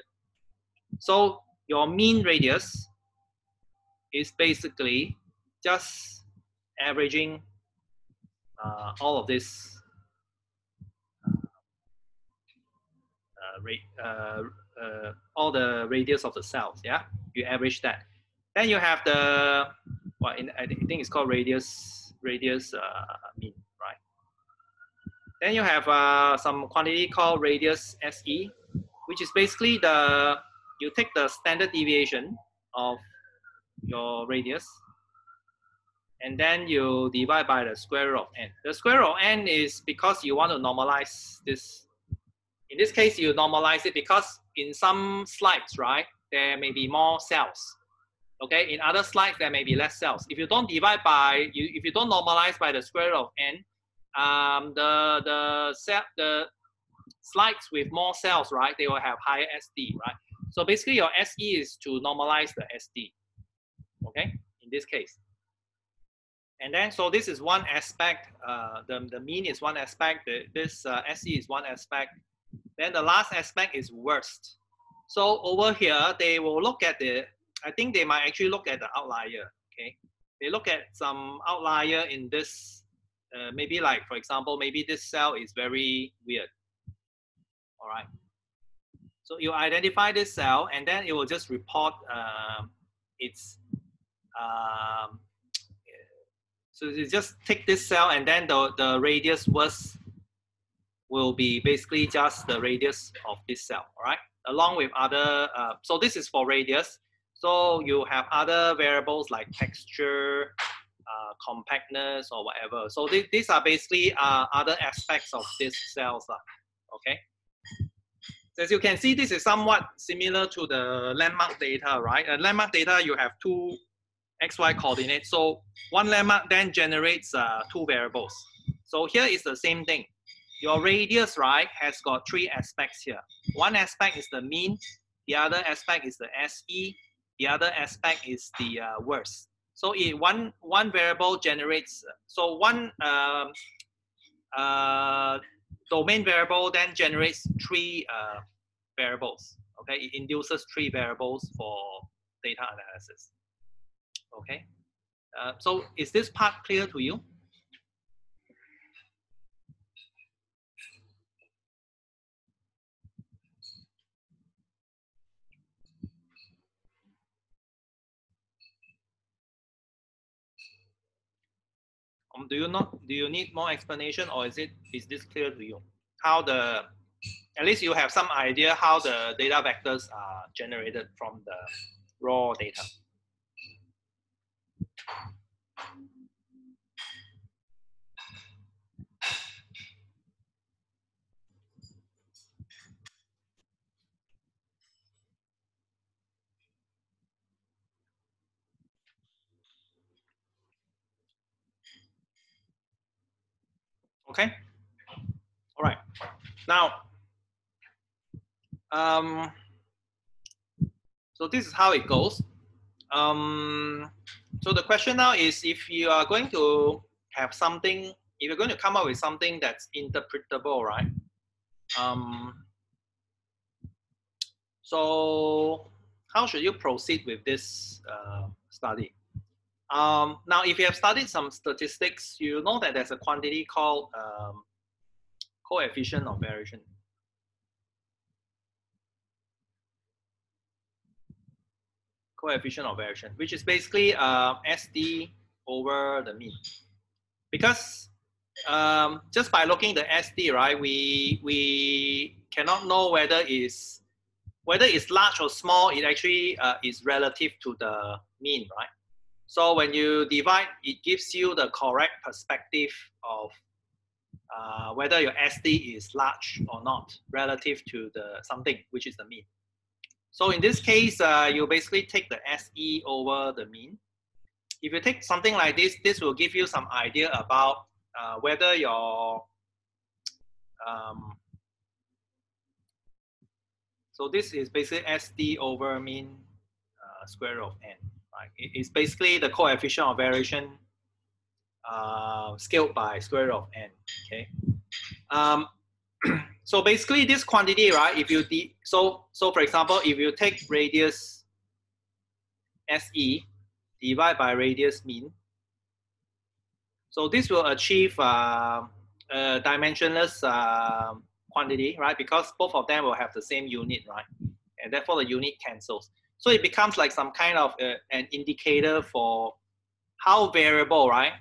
So your mean radius is basically just averaging uh, all of this uh, uh, uh, all the radius of the cells. Yeah, you average that. Then you have the well, I think it's called radius radius uh, mean, right? Then you have uh, some quantity called radius SE, which is basically the, you take the standard deviation of your radius, and then you divide by the square root of n. The square root of n is because you want to normalize this. In this case, you normalize it because in some slides, right, there may be more cells. Okay, in other slides, there may be less cells. If you don't divide by, you, if you don't normalize by the square root of n, um, the, the, cell, the slides with more cells, right, they will have higher SD, right? So basically your SE is to normalize the SD, okay, in this case. And then, so this is one aspect, uh, the, the mean is one aspect, the, this uh, SE is one aspect. Then the last aspect is worst. So over here, they will look at the, I think they might actually look at the outlier, okay? They look at some outlier in this, uh, maybe like, for example, maybe this cell is very weird, all right? So you identify this cell and then it will just report uh, its, um, so you just take this cell and then the, the radius was will be basically just the radius of this cell, all right? Along with other, uh, so this is for radius. So you have other variables like texture, uh, compactness or whatever. So th these are basically uh, other aspects of these cells, okay? As you can see, this is somewhat similar to the landmark data, right? Uh, landmark data, you have two xy coordinate. So one landmark then generates uh, two variables. So here is the same thing. Your radius, right, has got three aspects here. One aspect is the mean, the other aspect is the SE, the other aspect is the uh, worst. So it, one, one variable generates, so one um, uh, domain variable then generates three uh, variables. Okay, it induces three variables for data analysis. Okay, uh, so is this part clear to you? Um, do you not do you need more explanation or is it is this clear to you? How the at least you have some idea how the data vectors are generated from the raw data. Okay. All right. Now, um, so this is how it goes. Um, so the question now is if you are going to have something, if you're going to come up with something that's interpretable, right? Um, so how should you proceed with this uh, study? Um, now, if you have studied some statistics, you know that there's a quantity called um, coefficient of variation. Coefficient of variation, which is basically uh, SD over the mean. Because um, just by looking the SD, right, we we cannot know whether is whether it's large or small. It actually uh, is relative to the mean, right? So when you divide, it gives you the correct perspective of uh, whether your SD is large or not relative to the something, which is the mean. So in this case, uh, you basically take the SE over the mean. If you take something like this, this will give you some idea about uh, whether your um, so this is basically SD over mean uh, square of n. Right? It's basically the coefficient of variation uh, scaled by square root of n. Okay. Um, so basically, this quantity, right? If you de so so for example, if you take radius se divide by radius mean, so this will achieve uh, a dimensionless uh, quantity, right? Because both of them will have the same unit, right? And therefore, the unit cancels. So it becomes like some kind of uh, an indicator for how variable, right,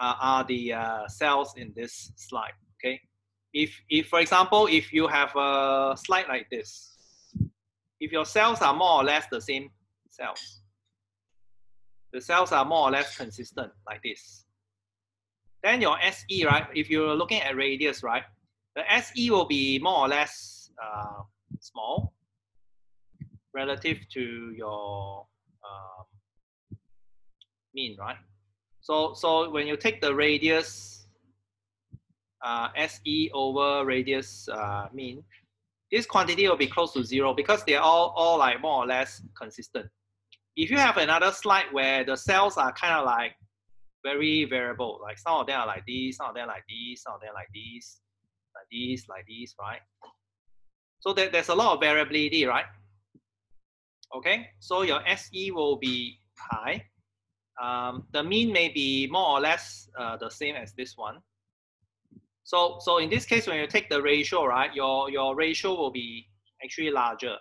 uh, are the uh, cells in this slide, okay? If, if, for example, if you have a slide like this, if your cells are more or less the same cells, the cells are more or less consistent like this, then your SE, right, if you're looking at radius, right, the SE will be more or less uh, small, relative to your um, mean, right? So, so when you take the radius uh, SE over radius uh, mean, this quantity will be close to zero because they're all, all like more or less consistent. If you have another slide where the cells are kind of like very variable. Like some of them are like this, some of them like this, some of them like this, like this, like this, right? So there, there's a lot of variability, right? Okay, so your SE will be high. Um, the mean may be more or less uh, the same as this one. So, so in this case, when you take the ratio, right, your, your ratio will be actually larger.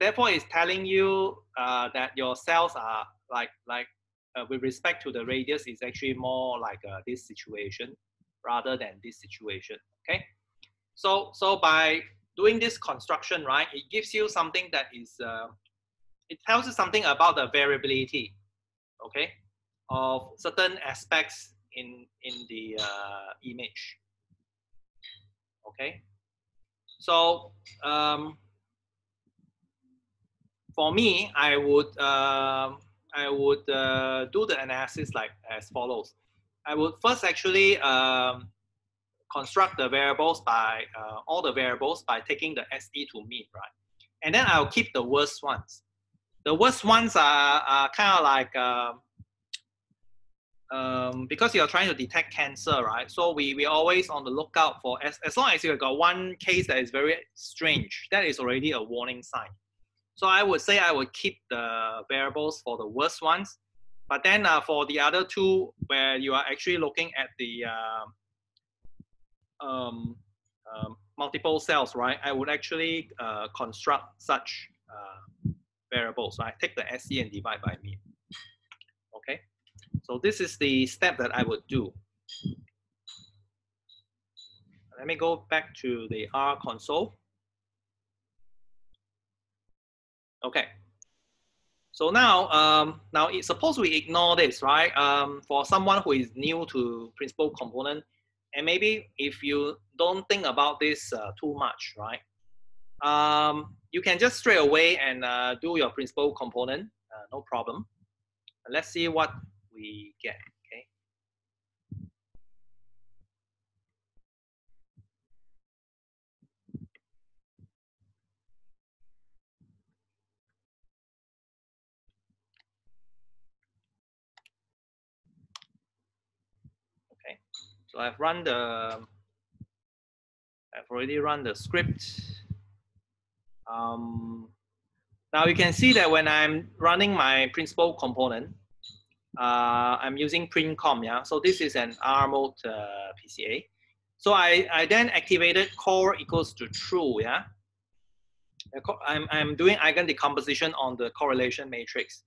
Therefore, it's telling you uh, that your cells are like, like uh, with respect to the radius is actually more like uh, this situation rather than this situation, okay? So, so by doing this construction, right, it gives you something that is, uh, it tells you something about the variability, okay, of certain aspects in, in the uh, image, okay? So, um, for me, I would, uh, I would uh, do the analysis like as follows. I would first actually um, construct the variables by uh, all the variables by taking the SE to mean, right? And then I'll keep the worst ones. The worst ones are, are kind of like um, um, because you're trying to detect cancer, right? So we we always on the lookout for as as long as you've got one case that is very strange, that is already a warning sign. So I would say I would keep the variables for the worst ones, but then uh, for the other two where you are actually looking at the uh, um, um, multiple cells, right? I would actually uh, construct such uh, variables. I take the SE and divide by mean. So this is the step that I would do. Let me go back to the R console. Okay. So now, um, now suppose we ignore this, right? Um, for someone who is new to principal component, and maybe if you don't think about this uh, too much, right? Um, you can just straight away and uh, do your principal component, uh, no problem. Let's see what we get, okay? Okay, so I've run the, I've already run the script. Um, now you can see that when I'm running my principal component, I'm using princomp, yeah. So this is an R mode uh, PCA. So I, I then activated cor equals to true, yeah. I'm, I'm doing eigen decomposition on the correlation matrix.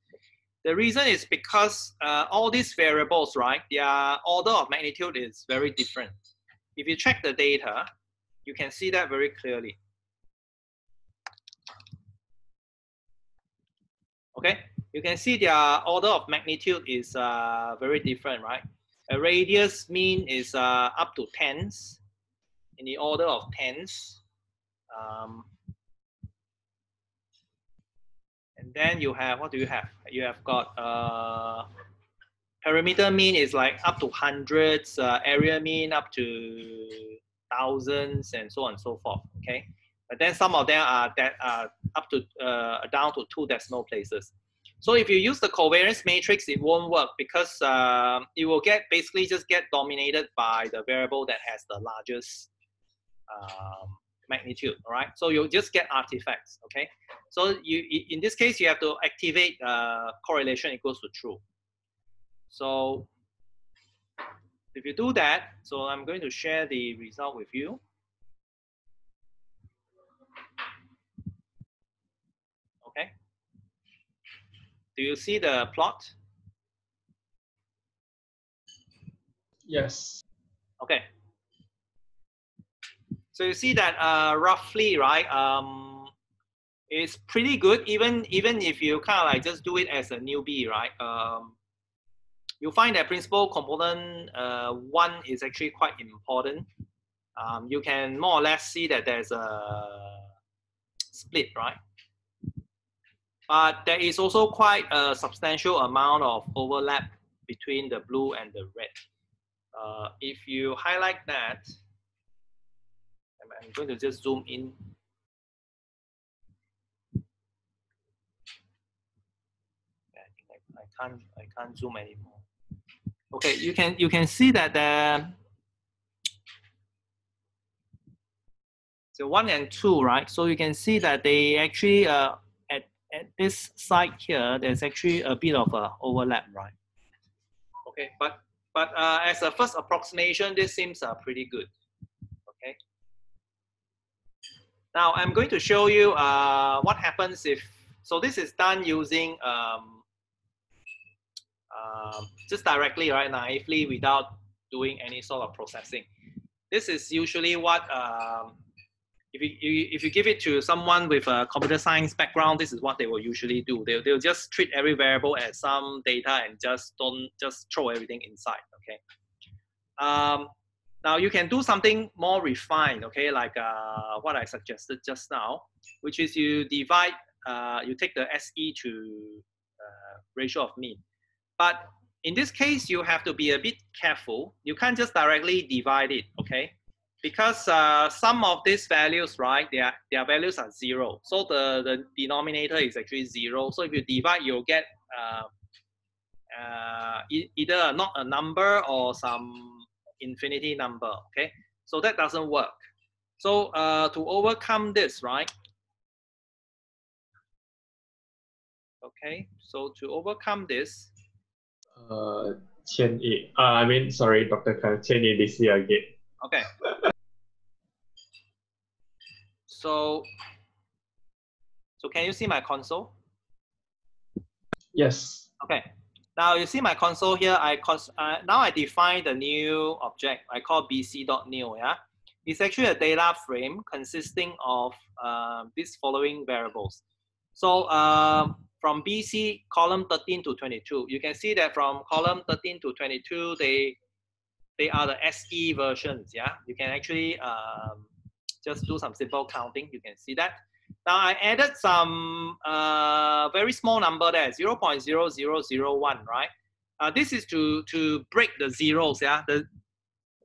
The reason is because uh, all these variables, right, their order of magnitude is very different. If you check the data, you can see that very clearly. Okay, you can see their order of magnitude is uh, very different, right? A radius mean is uh, up to tens, in the order of tens. Um, and then you have, what do you have? You have got uh, perimeter mean is like up to hundreds, uh, area mean up to thousands, and so on and so forth, okay? But then some of them are that are up to uh, down to two decimal places. So if you use the covariance matrix, it won't work because uh, it will get basically just get dominated by the variable that has the largest um, magnitude. All right, so you'll just get artifacts. Okay, so you in this case you have to activate uh, correlation equals to true. So if you do that, so I'm going to share the result with you. Okay. Do you see the plot? Yes. Okay. So you see that uh, roughly, right? Um, it's pretty good. Even even if you kind of like just do it as a newbie, right? Um, you find that principal component uh, one is actually quite important. Um, you can more or less see that there's a split, right? But there is also quite a substantial amount of overlap between the blue and the red. Uh, if you highlight that, I'm going to just zoom in. I think I, I can't I can't zoom anymore. Okay, you can you can see that the so one and two, right? So you can see that they actually uh, at this side here, there's actually a bit of a overlap, right? Okay, but but uh, as a first approximation, this seems uh, pretty good. Okay. Now I'm going to show you uh, what happens if so. This is done using um, um, just directly, right, naively without doing any sort of processing. This is usually what, um, if, you, if you give it to someone with a computer science background, this is what they will usually do. They'll, they'll just treat every variable as some data and just don't, just throw everything inside, okay? Um, now you can do something more refined, okay, like uh, what I suggested just now, which is you divide, uh, you take the SE to uh, ratio of mean. But in this case, you have to be a bit careful. You can't just directly divide it, okay? Because uh, some of these values, right, their, their values are zero. So the, the denominator is actually zero. So if you divide, you'll get uh, uh, e either not a number or some infinity number, okay? So that doesn't work. So uh, to overcome this, right? Okay, so to overcome this, uh, Qian Yi. Uh, I mean, sorry, Dr. Khang, Qian Yi this year again. Okay. so, so can you see my console? Yes. Okay. Now you see my console here. I cons uh, now I define the new object. I call bc.new. Yeah, it's actually a data frame consisting of uh, these following variables. So um, from BC column 13 to 22. You can see that from column 13 to 22, they they are the SE versions. Yeah, you can actually um, just do some simple counting. You can see that. Now I added some uh, very small number there, 0 0.0001, right? Uh, this is to to break the zeros. Yeah, the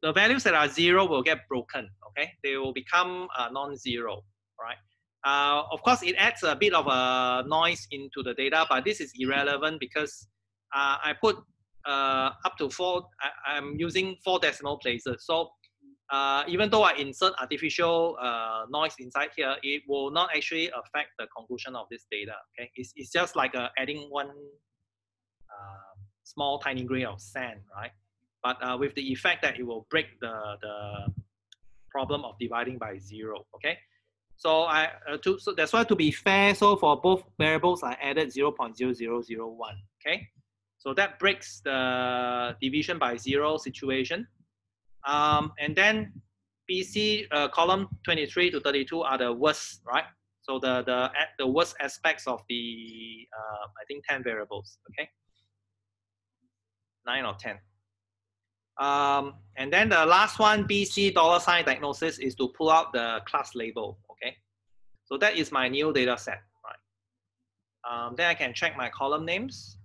the values that are zero will get broken. Okay, they will become uh, non-zero, right? Uh, of course, it adds a bit of a noise into the data, but this is irrelevant because uh, I put uh, up to four, I, am using four decimal places. So uh, even though I insert artificial uh, noise inside here, it will not actually affect the conclusion of this data. Okay, It's, it's just like uh, adding one small tiny grain of sand, right? But with the effect that it will break the, the problem of dividing by zero, okay? So I uh, to, so that's why to be fair, so for both variables I added 0.0001. Okay, so that breaks the division by zero situation. Um, and then BC uh, column 23 to 32 are the worst, right? So the the the worst aspects of the uh, I think 10 variables. Okay, nine or 10. Um, and then the last one, BC dollar sign diagnosis, is to pull out the class label. Okay, so that is my new data set. Right. Um, then I can check my column names.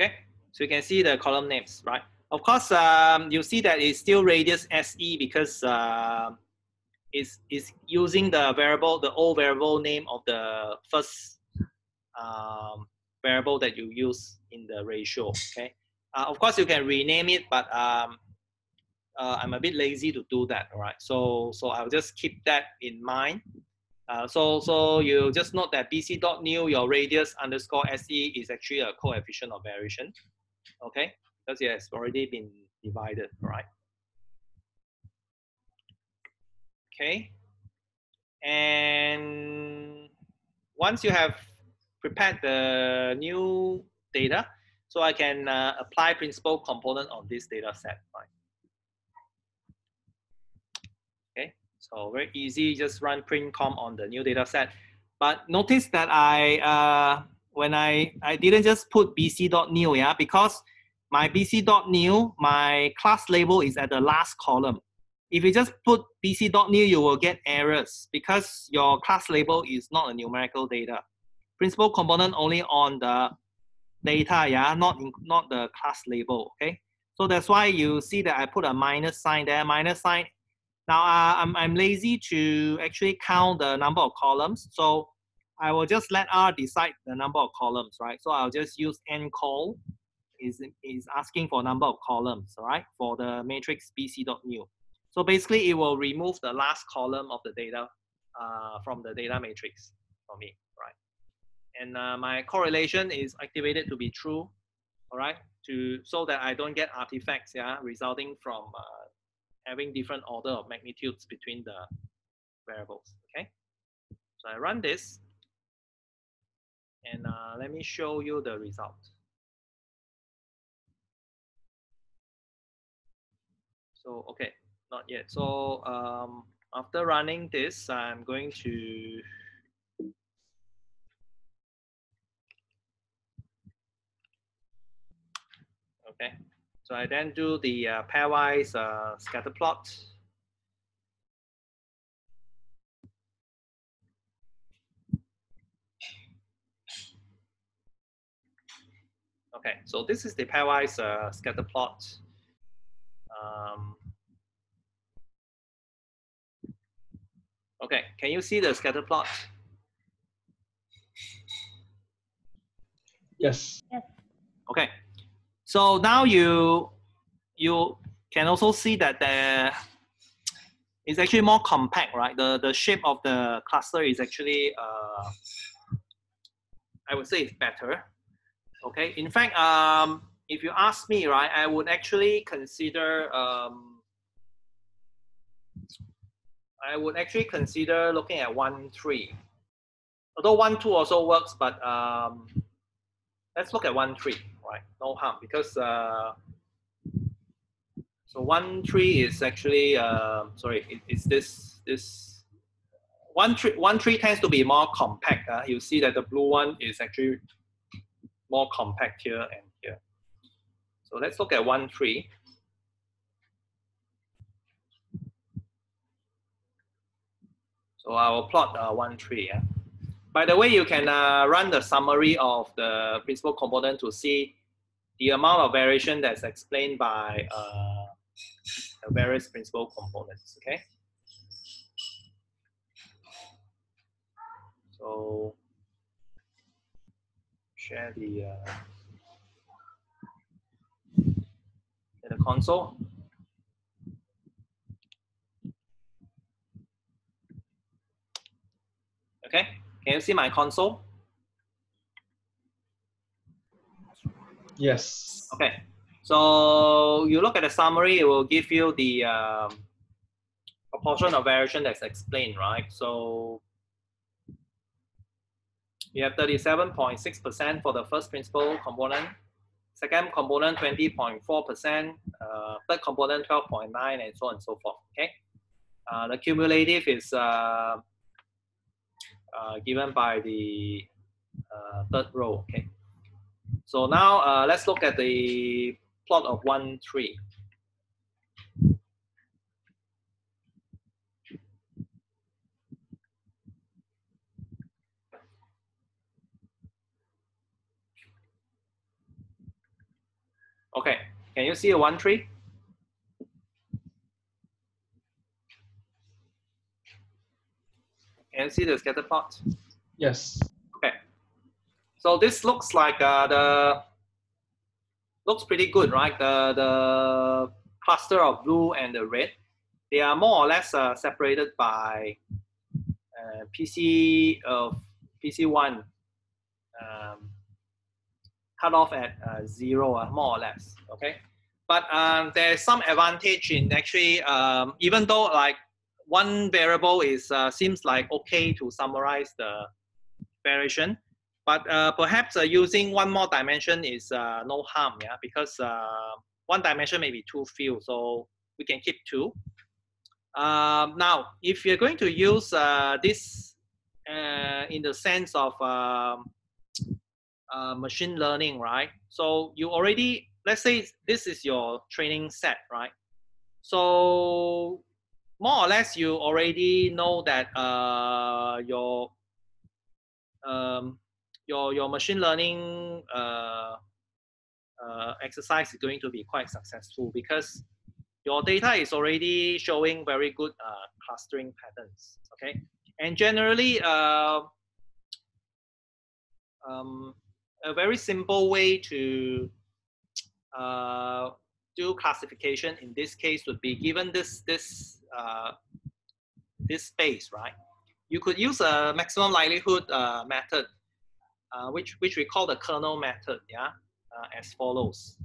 Okay, so you can see the column names, right? Of course, um, you see that it's still radius SE because uh, it's, it's using the variable, the old variable name of the first um, variable that you use in the ratio, okay? Uh, of course, you can rename it, but um, uh, I'm a bit lazy to do that, all right? So, so I'll just keep that in mind. Uh, so, so you just note that bc.new, your radius underscore se is actually a coefficient of variation, okay? Because it has already been divided, right? Okay. And once you have prepared the new data, so I can uh, apply principal component on this data set, right? Okay, so very easy, just run princomp on the new data set. But notice that I, uh, when I, I didn't just put bc.new, yeah, because my bc.new, my class label is at the last column. If you just put bc.new, you will get errors because your class label is not a numerical data principal component only on the data, yeah, not in, not the class label, okay? So that's why you see that I put a minus sign there, minus sign. Now uh, I'm, I'm lazy to actually count the number of columns. So I will just let R decide the number of columns, right? So I'll just use ncol is is asking for number of columns, right? for the matrix bc.new. So basically, it will remove the last column of the data uh, from the data matrix for me, right? And uh, my correlation is activated to be true, all right, to so that I don't get artifacts, yeah, resulting from uh, having different order of magnitudes between the variables, okay? So I run this, and uh, let me show you the result. So, okay, not yet. So um, after running this, I'm going to Okay, so I then do the uh, pairwise uh, scatter plot. Okay, so this is the pairwise uh, scatter plot. Um, okay, can you see the scatter plot? Yes. Okay, so now you you can also see that the it's actually more compact, right? The the shape of the cluster is actually uh, I would say it's better. Okay, in fact, um, if you ask me, right, I would actually consider um, I would actually consider looking at one three. Although one two also works, but um, let's look at one three, right? No harm because uh, so one tree is actually uh, sorry, it, it's this this one three one three tends to be more compact. Uh. You see that the blue one is actually more compact here and here. So let's look at one tree. So I will plot uh, one tree. Yeah? By the way, you can uh, run the summary of the principal component to see the amount of variation that's explained by uh, the various principal components, okay? So share the, uh, the console. Okay, can you see my console? Yes. Okay, so you look at the summary, it will give you the um, proportion of variation that's explained, right? So you have 37.6% for the first principal component, second component 20.4%, uh, third component 12.9, and so on and so forth. Okay, uh, the cumulative is uh, uh, given by the uh, third row. Okay, so now uh, let's look at the plot of one tree. Okay, can you see a one tree? Can you see the scatter plot? Yes. So this looks like uh, the looks pretty good, right? The the cluster of blue and the red, they are more or less uh, separated by uh, PC of PC one um, cut off at uh, zero, uh, more or less. Okay, but um, there's some advantage in actually um, even though like one variable is uh, seems like okay to summarize the variation, but uh, perhaps uh, using one more dimension is uh, no harm, yeah, because one dimension may be too few, so we can keep two. Um, now, if you're going to use this in the sense of um, machine learning, right? So you already, let's say this is your training set, right? So more or less you already know that uh, your um, your your machine learning uh, uh, exercise is going to be quite successful because your data is already showing very good uh, clustering patterns. Okay, and generally, uh, um, a very simple way to uh, do classification in this case would be given this this uh, this space, right? You could use a maximum likelihood uh, method, uh, which which we call the kernel method, yeah, uh, as follows.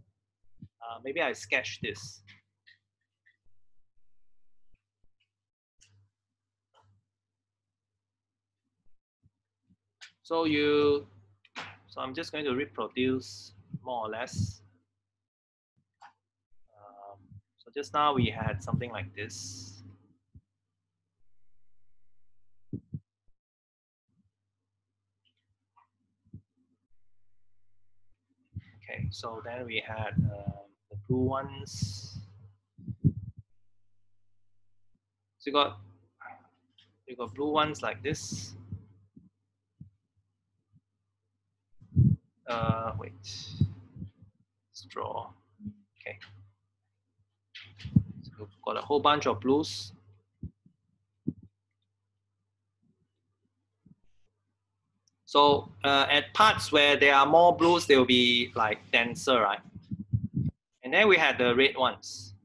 Uh, maybe I sketch this. So you, so I'm just going to reproduce more or less. Um, so just now we had something like this. Okay, so then we had uh, the blue ones. So you got you got blue ones like this. Uh, wait, let's draw. Okay, so we've got a whole bunch of blues. So uh, at parts where there are more blues, they will be like denser, right? And then we had the red ones.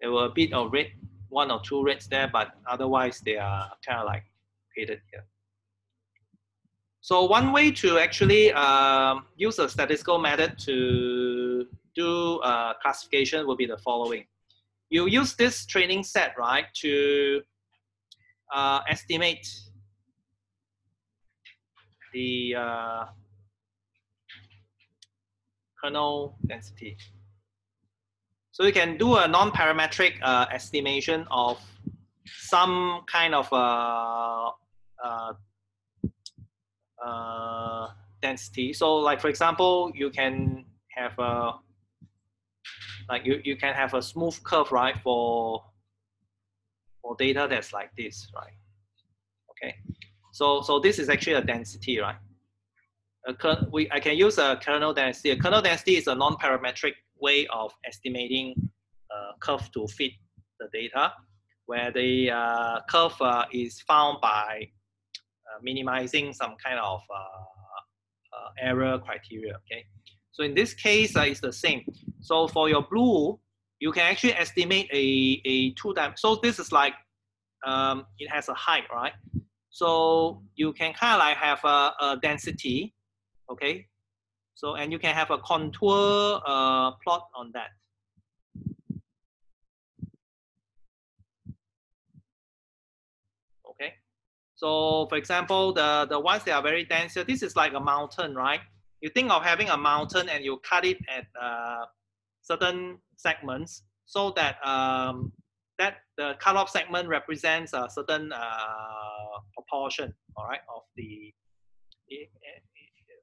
There were a bit of red, one or two reds there, but otherwise they are kind of like faded here. So one way to actually um, use a statistical method to do uh, classification will be the following. You use this training set, right, to uh, estimate the uh, kernel density. So you can do a non-parametric uh, estimation of some kind of uh, uh, uh, density. So like for example, you can have a like you, you can have a smooth curve, right, for for data that's like this, right? Okay. So so this is actually a density, right? A we I can use a kernel density. A kernel density is a non-parametric way of estimating uh, curve to fit the data, where the uh, curve uh, is found by uh, minimizing some kind of uh, error criteria. Okay, so in this case, it's the same. So for your blue, you can actually estimate a a two time. So this is like um, it has a height, right? So you can kind of like have a, a density, okay? So and you can have a contour uh, plot on that. Okay. So for example, the, the ones that are very dense, this is like a mountain, right? You think of having a mountain and you cut it at uh, certain segments so that um, that the cut-off segment represents a certain uh, proportion, all right, of the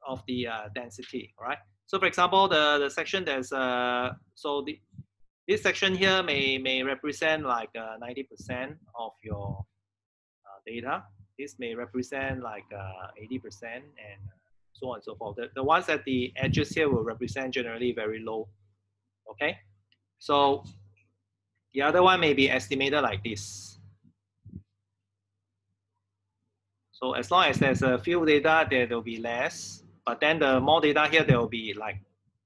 of the uh, density, all right. So for example, the the section there's uh so the this section here may may represent like 90% uh, of your uh, data. This may represent like 80% uh, and so on and so forth. The, the ones at the edges here will represent generally very low. Okay, so the other one may be estimated like this. So as long as there's a few data, there will be less. But then the more data here, there will be like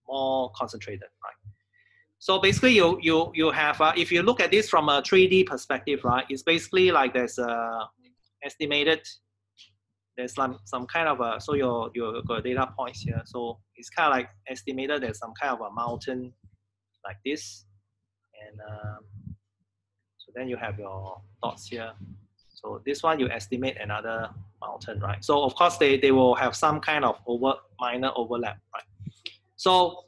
more concentrated, right? So basically, you you you have uh, if you look at this from a 3D perspective, right? It's basically like there's a estimated. There's some some kind of a so your your data points here. So it's kind of like estimated. There's some kind of a mountain like this, and um, so then you have your dots here. So this one you estimate another mountain, right? So of course they, they will have some kind of over minor overlap, right? So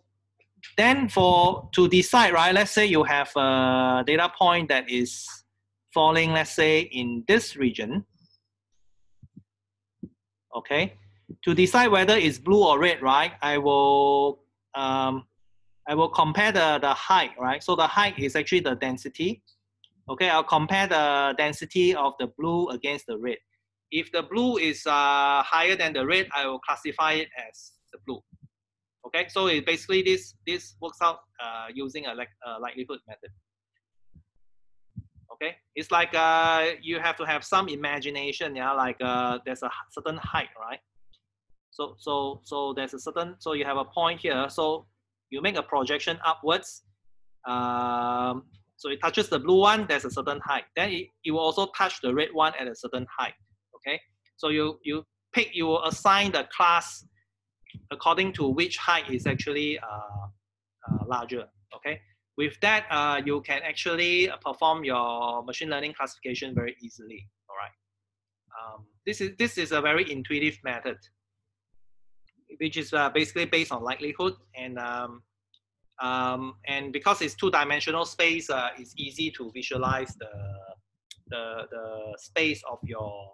then for to decide, right? Let's say you have a data point that is falling, let's say in this region. Okay, to decide whether it's blue or red, right? I will um, I will compare the the height, right? So the height is actually the density Okay, I'll compare the density of the blue against the red. If the blue is uh, higher than the red, I will classify it as the blue. Okay, so it basically this this works out uh, using a, like, a likelihood method. Okay, it's like uh, you have to have some imagination, yeah, like uh, there's a certain height, right? So, so, so there's a certain, so you have a point here. So you make a projection upwards. Um, so it touches the blue one, there's a certain height. Then it, it will also touch the red one at a certain height, okay? So you, you pick, you will assign the class according to which height is actually uh, uh, larger, okay? With that, uh, you can actually perform your machine learning classification very easily, all right? Um, this, is, this is a very intuitive method which is uh, basically based on likelihood and um, um, and because it's two-dimensional space, uh, it's easy to visualize the the, the space of your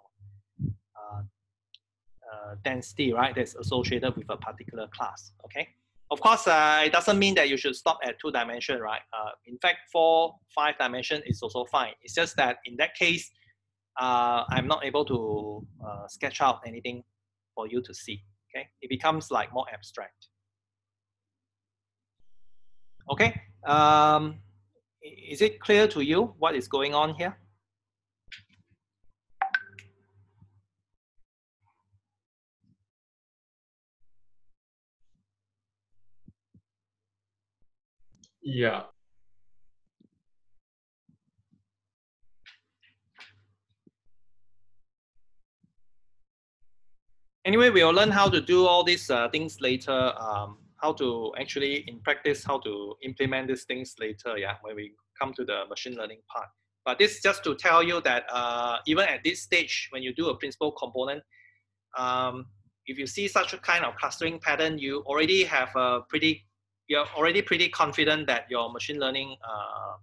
uh, uh, density, right? That's associated with a particular class. Okay. Of course, uh, it doesn't mean that you should stop at two dimension, right? Uh, in fact, four, five dimension is also fine. It's just that in that case, uh, I'm not able to sketch out anything for you to see okay? It becomes like more abstract. Okay, um, is it clear to you what is going on here? Yeah. anyway, we'll learn how to do all these uh, things later. Um, how to actually in practice how to implement these things later. Yeah, when we come to the machine learning part. But this just to tell you that uh, even at this stage, when you do a principal component, um, if you see such a kind of clustering pattern, you already have a pretty, you're already pretty confident that your machine learning uh,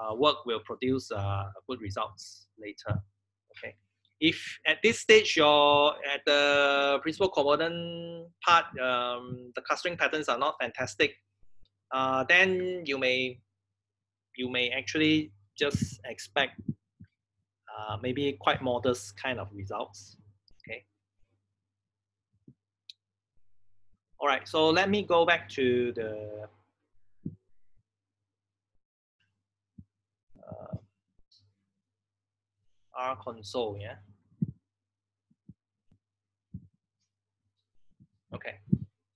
uh work will produce uh, good results later if at this stage you're at the principal component part, um, the clustering patterns are not fantastic, uh, then you may you may actually just expect uh, maybe quite modest kind of results. Okay. All right. So let me go back to the uh, R console. Yeah. Okay,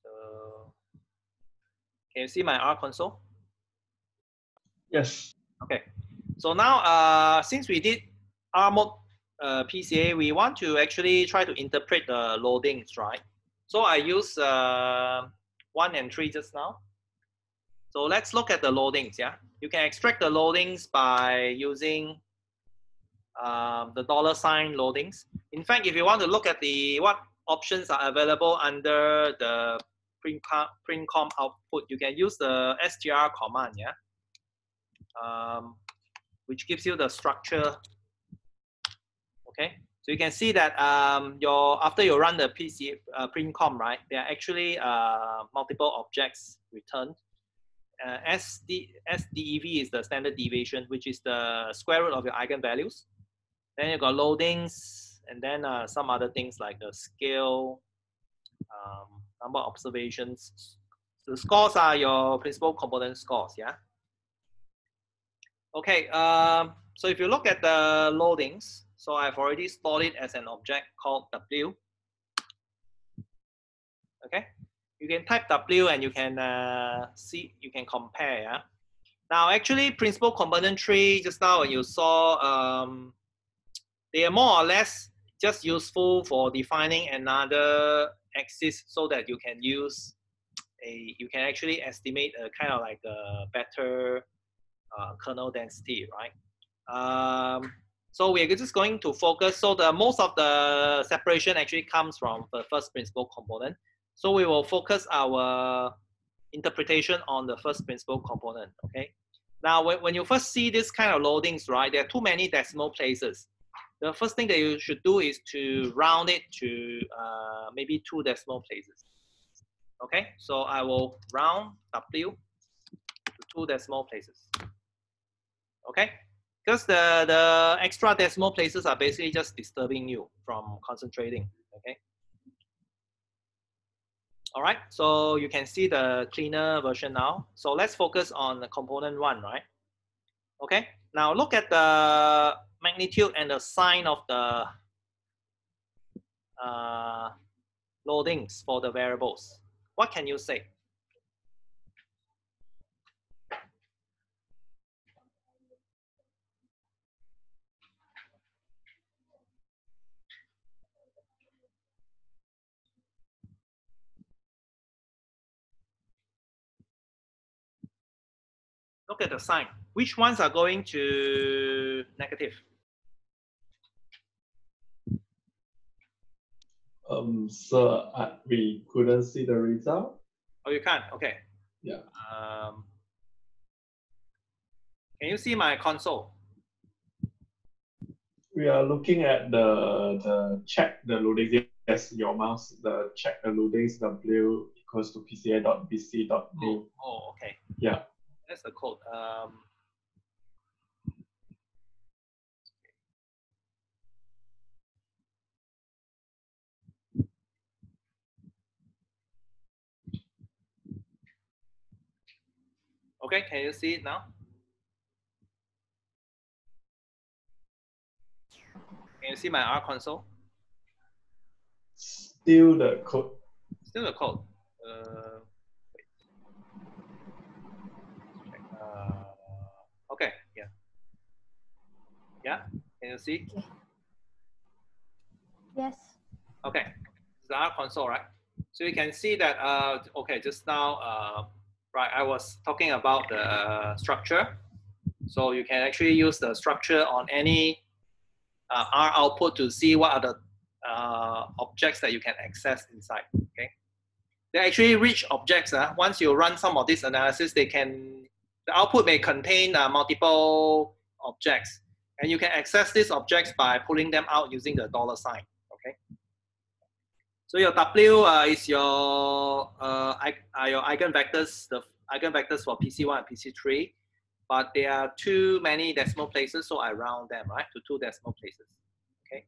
so can you see my R console? Yes. Okay, so now uh, since we did R mode uh, PCA, we want to actually try to interpret the loadings, right? So I use uh, one and three just now. So let's look at the loadings, yeah? You can extract the loadings by using um, the dollar sign loadings. In fact, if you want to look at the what options are available under the princomp, princomp output. You can use the str command, yeah, um, which gives you the structure. Okay, so you can see that um, your after you run the PC uh, princomp, right? There are actually uh, multiple objects returned. Uh, SD, SDEV is the standard deviation, which is the square root of your eigenvalues. Then you got loadings, and then uh, some other things like the scale, um, number of observations. The scores are your principal component scores, yeah? Okay, um, so if you look at the loadings, so I've already stored it as an object called W. Okay, you can type W and you can uh, see, you can compare, yeah? Now, actually, principal component tree, just now when you saw, um, they are more or less just useful for defining another axis so that you can use a, you can actually estimate a kind of like a better uh, kernel density, right? Um, so we're just going to focus, so the most of the separation actually comes from the first principal component. So we will focus our interpretation on the first principal component, okay? Now, when, when you first see this kind of loadings, right, there are too many decimal places the first thing that you should do is to round it to uh, maybe two decimal places. Okay, so I will round W to two decimal places. Okay, because the, the extra decimal places are basically just disturbing you from concentrating. Okay. All right, so you can see the cleaner version now. So let's focus on the component one, right? Okay, now look at the magnitude and the sign of the uh, loadings for the variables, what can you say? Look at the sign. Which ones are going to negative? Um, so uh, we couldn't see the result. Oh, you can't. Okay. Yeah. Um, can you see my console? We are looking at the the check the loading. Yes, your mouse the check the loading loadings w equals to pca dot bc dot new. Oh, okay. Yeah. That's the code. Um, okay, can you see it now? Can you see my R console? Still the code. Still the code. Uh, wait. Uh, okay, yeah. Yeah, can you see? Yes. Okay, it's the R console, right? So you can see that, uh, okay, just now, uh, right, I was talking about the structure. So you can actually use the structure on any uh, R output to see what are the uh, objects that you can access inside, okay? They're actually rich objects. Uh, once you run some of this analysis, they can, the output may contain uh, multiple objects. And you can access these objects by pulling them out using the dollar sign? So your W uh, is your uh, uh, your eigenvectors, the eigenvectors for PC1 and PC3, but there are too many decimal places, so I round them, right, to two decimal places, okay?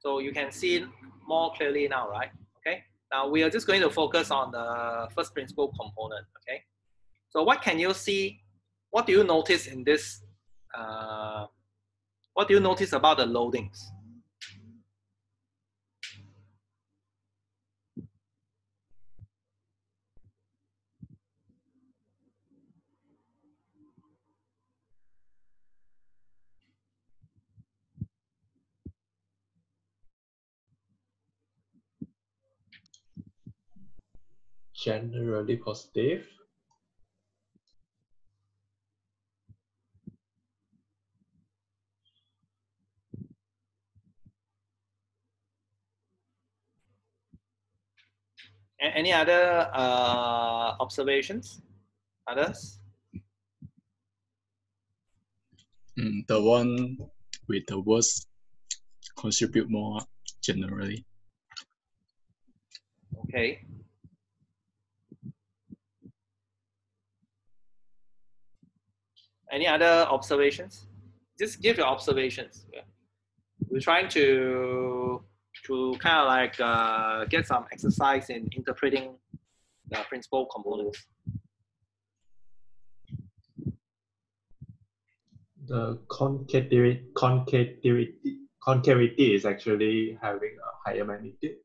So you can see more clearly now, right? Okay. Now we are just going to focus on the first principal component, okay? So what can you see? What do you notice in this? Uh, what do you notice about the loadings? Generally positive. Any other uh, observations? Others? Mm, the one with the worst contribute more generally. Okay. Any other observations? Just give your observations. Yeah. We're trying to to kind of like uh, get some exercise in interpreting the principal components. The concavity, concavity, concavity is actually having a higher magnitude.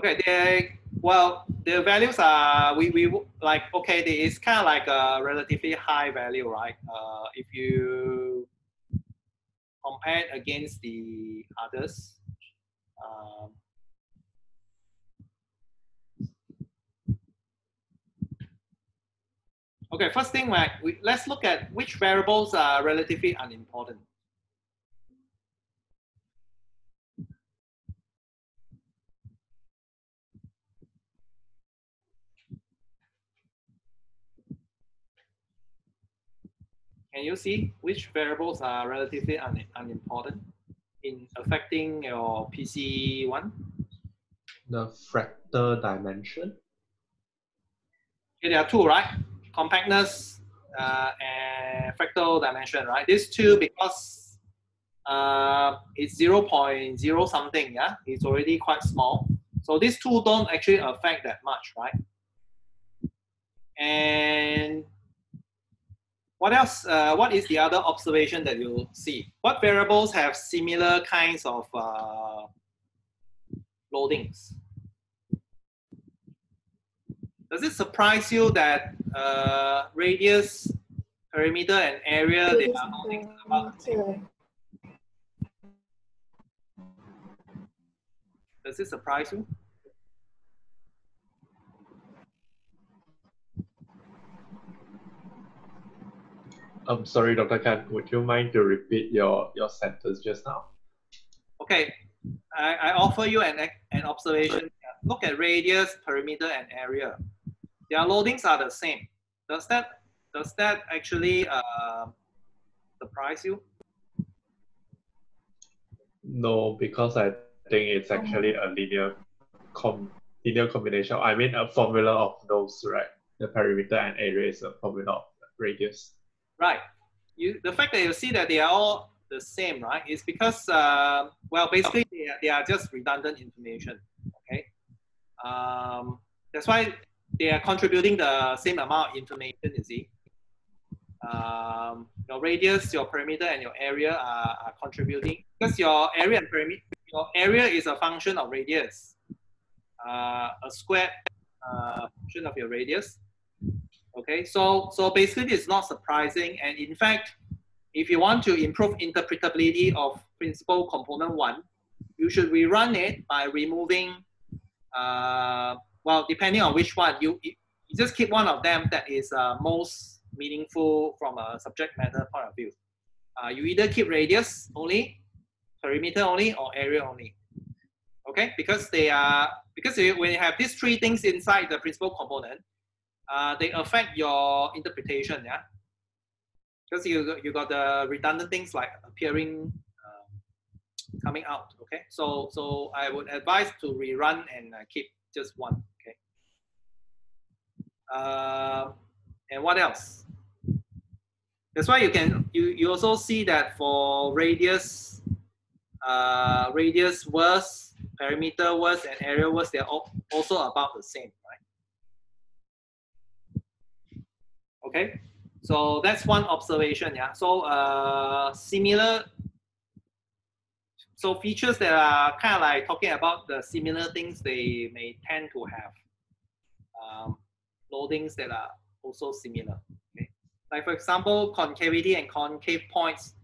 Okay, they well, the values are we we like okay, it's kind of like a relatively high value, right? Uh, if you compare against the others, um, okay. First thing, right, we, let's look at which variables are relatively unimportant. Can you see which variables are relatively un unimportant in affecting your PC1? The fractal dimension. Okay, there are two, right? Compactness uh, and fractal dimension, right? These two, because uh, it's 0, 0.0 something, yeah? It's already quite small. So these two don't actually affect that much, right? And What else? Uh, what is the other observation that you see? What variables have similar kinds of uh, loadings? Does it surprise you that uh, radius, perimeter, and area they are loading about the same? Does it surprise you? I'm sorry, Dr. Khang, would you mind to repeat your, your sentence just now? Okay, I, I offer you an, an observation. Look at radius, perimeter, and area. Their loadings are the same. Does that does that actually uh, surprise you? No, because I think it's actually a linear com linear combination. I mean a formula of those, right? The perimeter and area is a formula of radius. Right. You the fact that you see that they are all the same, right, is because uh, well basically they are, they are just redundant information. Okay. Um, that's why they are contributing the same amount of information, you see. Um, your radius, your perimeter, and your area are, are contributing because your area and perimeter, your area is a function of radius, uh, a square uh, function of your radius. Okay, so so basically it's not surprising, and in fact, if you want to improve interpretability of principal component one, you should rerun it by removing uh, well, depending on which one, you, you just keep one of them that is uh, most meaningful from a subject matter point of view. Uh, you either keep radius only, perimeter only, or area only. Okay, because they are because when you have these three things inside the principal component, uh, they affect your interpretation. Yeah, because you you got the redundant things like appearing, uh, coming out. Okay, so so I would advise to rerun and uh, keep just one. Okay. Uh, and what else? That's why you can you, you also see that for radius, uh, radius worst, perimeter worst, and area worst, they're all also about the same, right? Okay, so that's one observation. Yeah. So uh, similar so features that are kind of like talking about the similar things they may tend to have um, loadings that are also similar. Okay? Like for example, concavity and concave points,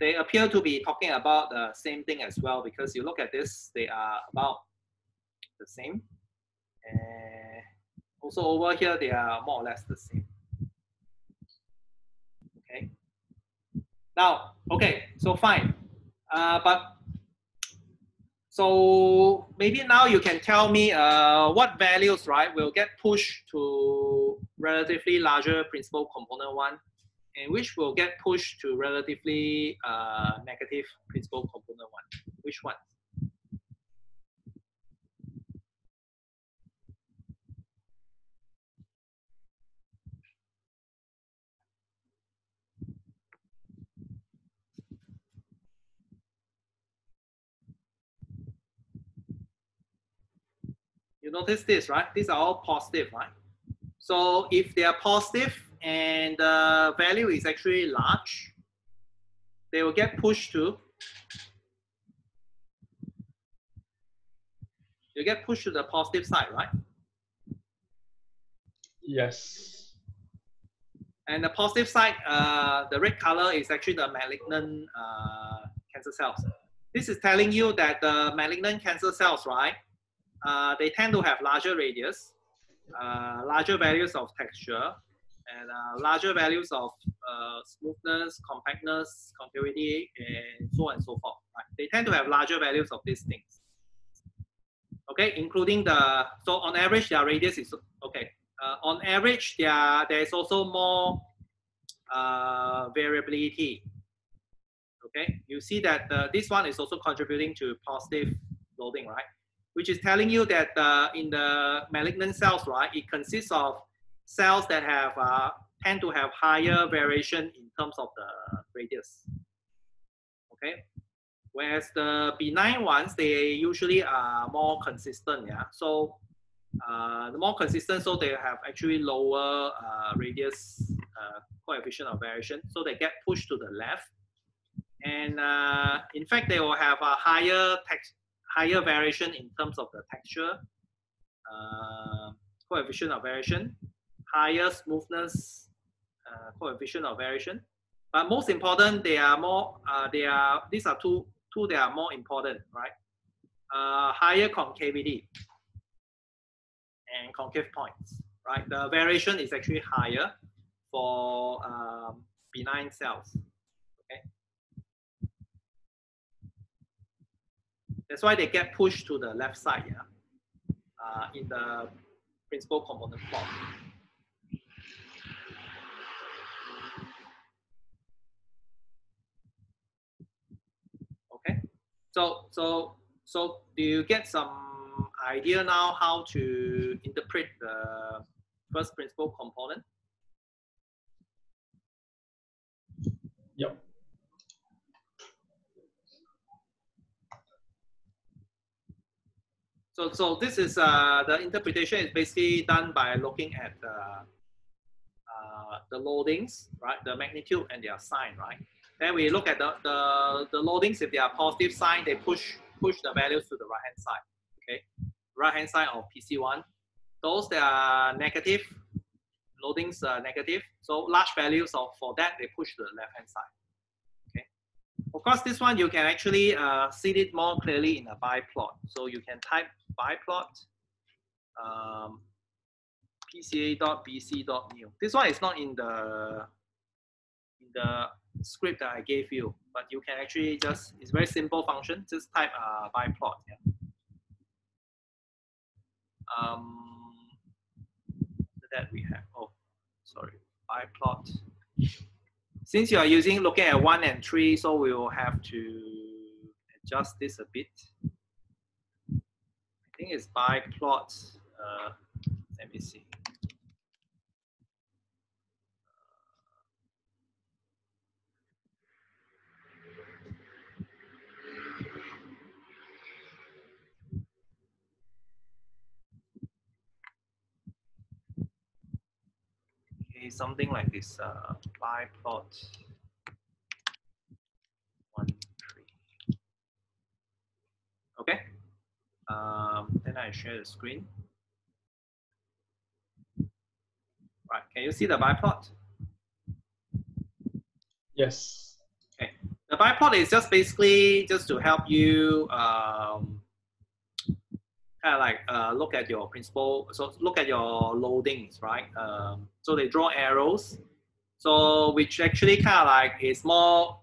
they appear to be talking about the same thing as well because you look at this, they are about the same. And also over here, they are more or less the same. Okay. Now, okay, so fine. Uh, but so maybe now you can tell me uh, what values, right, will get pushed to relatively larger principal component one and which will get pushed to relatively uh, negative principal component one. Which one? You notice this, right? These are all positive, right? So if they are positive and the value is actually large, they will get pushed to, you get pushed to the positive side, right? Yes. And the positive side, uh, the red color is actually the malignant uh, cancer cells. This is telling you that the malignant cancer cells, right, uh, they tend to have larger radius, uh, larger values of texture, and uh, larger values of uh, smoothness, compactness, concavity, and so on and so forth. Right? They tend to have larger values of these things. Okay, including the, so on average, their radius is, okay. Uh, on average, there, there is also more variability. Okay, you see that this one is also contributing to positive loading, right? Which is telling you that uh, in the malignant cells, right, it consists of cells that have uh, tend to have higher variation in terms of the radius. Okay, whereas the benign ones, they usually are more consistent. Yeah, so uh, the more consistent, so they have actually lower uh, radius uh, coefficient of variation. So they get pushed to the left. And uh, in fact, they will have a higher text, higher variation in terms of the texture, uh, coefficient of variation, higher smoothness, uh, coefficient of variation. But most important, they are more, uh, they are, these are two, two that are more important, right? Uh, higher concavity and concave points, right? The variation is actually higher for um, benign cells, okay? That's why they get pushed to the left side, yeah? Uh, in the principal component plot. Okay, so so so do you get some idea now how to interpret the first principal component? So, so this is uh, the interpretation is basically done by looking at the, uh, the loadings, right? The magnitude and their sign, right? Then we look at the, the, the loadings. If they are positive sign, they push push the values to the right hand side. Okay, right hand side of PC1. Those that are negative, loadings are negative. So large values of for that they push to the left hand side. Of course, this one you can actually uh, see it more clearly in a biplot. So you can type biplot um, pca.bc.new. This one is not in the in the script that I gave you, but you can actually just, it's very simple function, just type uh, biplot. Yeah. Um, that we have, oh, sorry, biplot. Since you are using, looking at one and three, so we will have to adjust this a bit. I think it's biplot, uh, let me see. Something like this, uh, biplot one, three. Okay, um, then I share the screen. Right, can you see the biplot? Yes. Okay, the biplot is just basically just to help you um, kind of like uh, look at your principal, so look at your loadings, right? Um, so they draw arrows, so which actually kind of like is more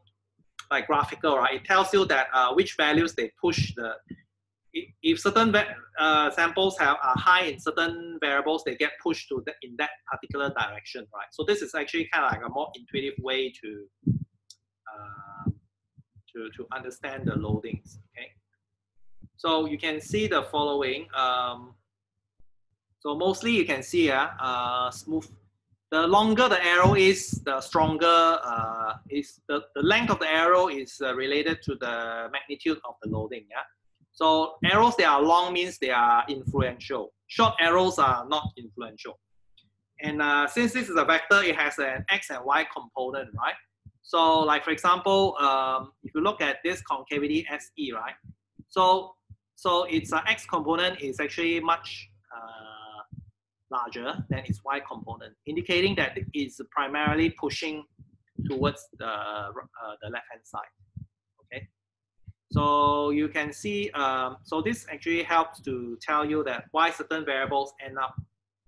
like graphical, right? It tells you that uh, which values they push the. If certain uh, samples have are high in certain variables, they get pushed to the, in that particular direction, right? So this is actually kind of like a more intuitive way to uh, to to understand the loadings. Okay. So you can see the following. Um, so mostly you can see uh, uh, smooth. The longer the arrow is, the stronger uh, is the, the length of the arrow is uh, related to the magnitude of the loading. Yeah. So arrows that are long means they are influential. Short arrows are not influential. And uh, since this is a vector, it has an x and y component, right? So like for example, um, if you look at this concavity SE, right? So so its uh, x component is actually much uh, larger than its y component, indicating that it is primarily pushing towards the, uh, the left hand side. Okay. So you can see, um, so this actually helps to tell you that why certain variables end up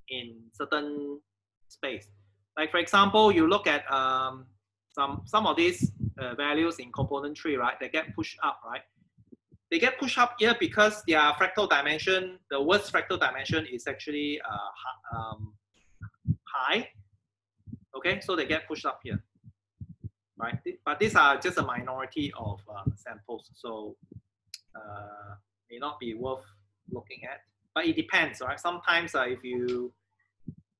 in certain space. Like for example, you look at um, some some of these uh, values in component tree, right? They get pushed up, right? They get pushed up here because their fractal dimension, the worst fractal dimension is actually uh, um, high. Okay, so they get pushed up here, right? But these are just a minority of uh, samples, so uh, may not be worth looking at. But it depends, right? Sometimes uh, if you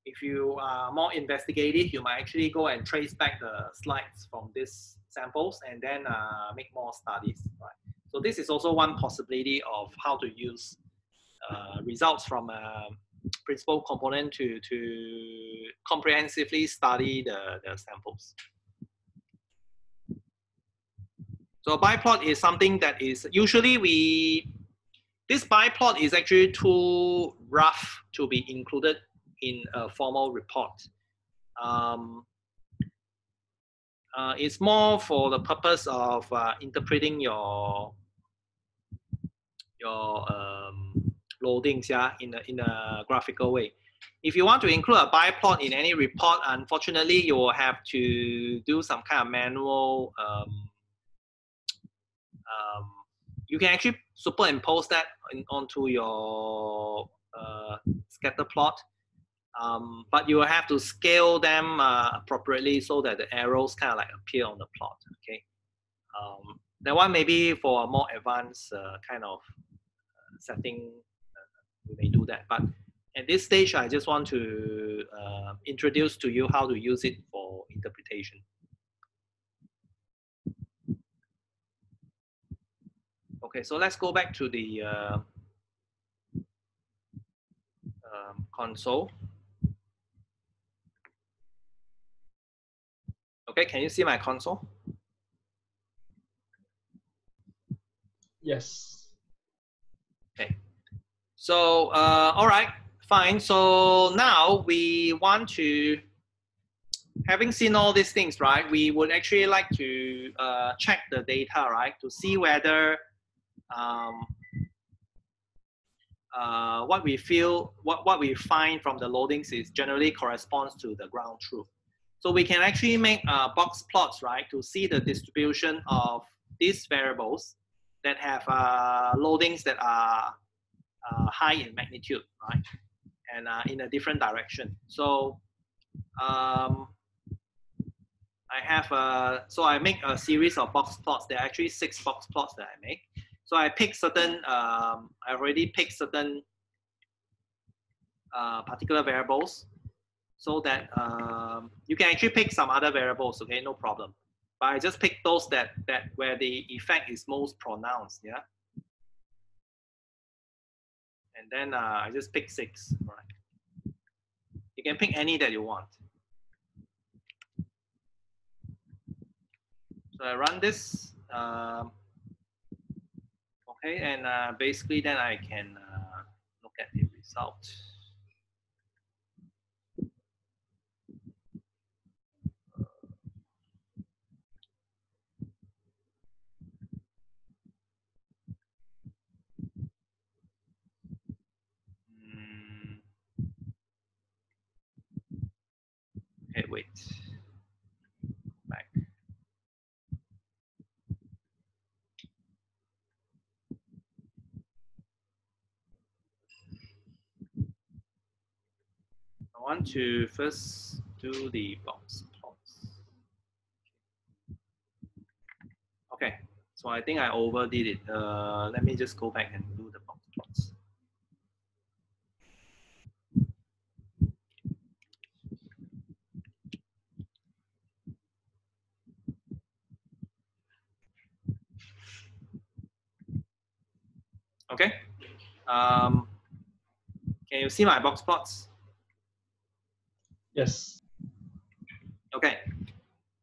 if you are more investigative, you might actually go and trace back the slides from these samples and then uh, make more studies, right? So this is also one possibility of how to use uh, results from a principal component to, to comprehensively study the, the samples. So biplot is something that is usually we, this biplot is actually too rough to be included in a formal report. Um, uh, it's more for the purpose of uh, interpreting your your um, loadings yeah, in a, in a graphical way. If you want to include a biplot in any report, unfortunately, you will have to do some kind of manual. Um, um, you can actually superimpose that in, onto your uh, scatter plot, um, but you will have to scale them uh, appropriately so that the arrows kind of like appear on the plot. Okay, um, that one maybe for a more advanced uh, kind of setting we may do that. But at this stage, I just want to uh, introduce to you how to use it for interpretation. Okay, so let's go back to the uh, um, console. Okay, can you see my console? Yes. So, uh, all right, fine. So now we want to, having seen all these things, right, we would actually like to uh, check the data, right, to see whether um, uh, what we feel, what, what we find from the loadings is generally corresponds to the ground truth. So we can actually make uh, box plots, right, to see the distribution of these variables that have uh, loadings that are uh, high in magnitude, right? And uh, in a different direction. So um, I have a, so I make a series of box plots. There are actually six box plots that I make. So I pick certain, um, I already picked certain uh, particular variables so that um, you can actually pick some other variables, okay, no problem. But I just pick those that, that where the effect is most pronounced, yeah? And then uh, I just pick six. Right. You can pick any that you want. So I run this. Um, okay, and uh, basically then I can uh, look at the result. Okay, wait. Back. I want to first do the box plots. Okay, so I think I overdid it. Uh, let me just go back and do the box plots. Okay. Um, can you see my box plots? Yes. Okay.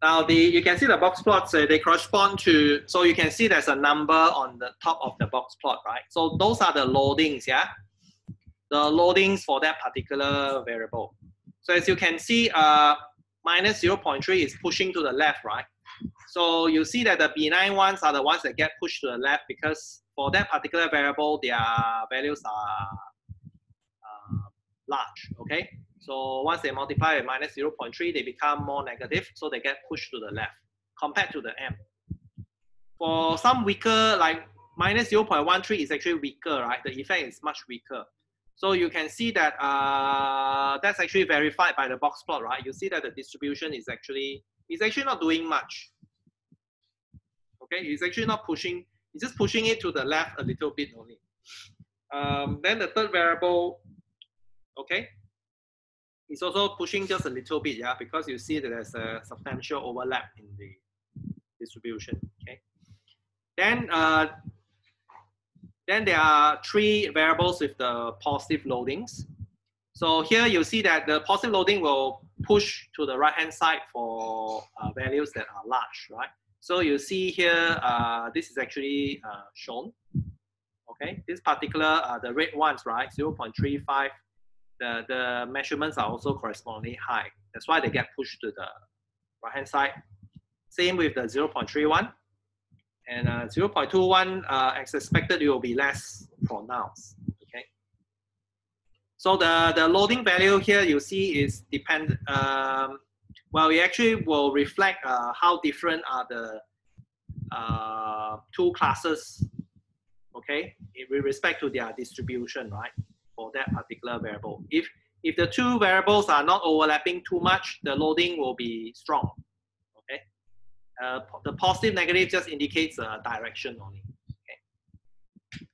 Now the you can see the box plots. Uh, they correspond to. So you can see there's a number on the top of the box plot, right? So those are the loadings, yeah. The loadings for that particular variable. So as you can see, uh, minus 0.3 is pushing to the left, right? So you see that the benign ones are the ones that get pushed to the left because for that particular variable, their values are uh, large, okay? So once they multiply with minus 0.3, they become more negative, so they get pushed to the left compared to the M. For some weaker, like minus 0.13 is actually weaker, right? The effect is much weaker. So you can see that uh, that's actually verified by the box plot, right? You see that the distribution is actually, is actually not doing much. Okay, it's actually not pushing, it's just pushing it to the left a little bit only. Um, then the third variable, okay, it's also pushing just a little bit, yeah, because you see that there's a substantial overlap in the distribution, okay. Then, uh, then there are three variables with the positive loadings. So here you see that the positive loading will push to the right hand side for uh, values that are large, right? So you see here, uh, this is actually uh, shown. Okay, this particular, uh, the red ones, right, 0.35, the, the measurements are also correspondingly high. That's why they get pushed to the right hand side. Same with the 0.31. And uh, 0.21, uh, as expected, it will be less pronounced. Okay. So the, the loading value here you see is depend. Um, well, it actually will reflect uh, how different are the uh, two classes. Okay, with respect to their distribution, right? For that particular variable. If if the two variables are not overlapping too much, the loading will be strong. Uh, the positive negative just indicates a direction only. Okay.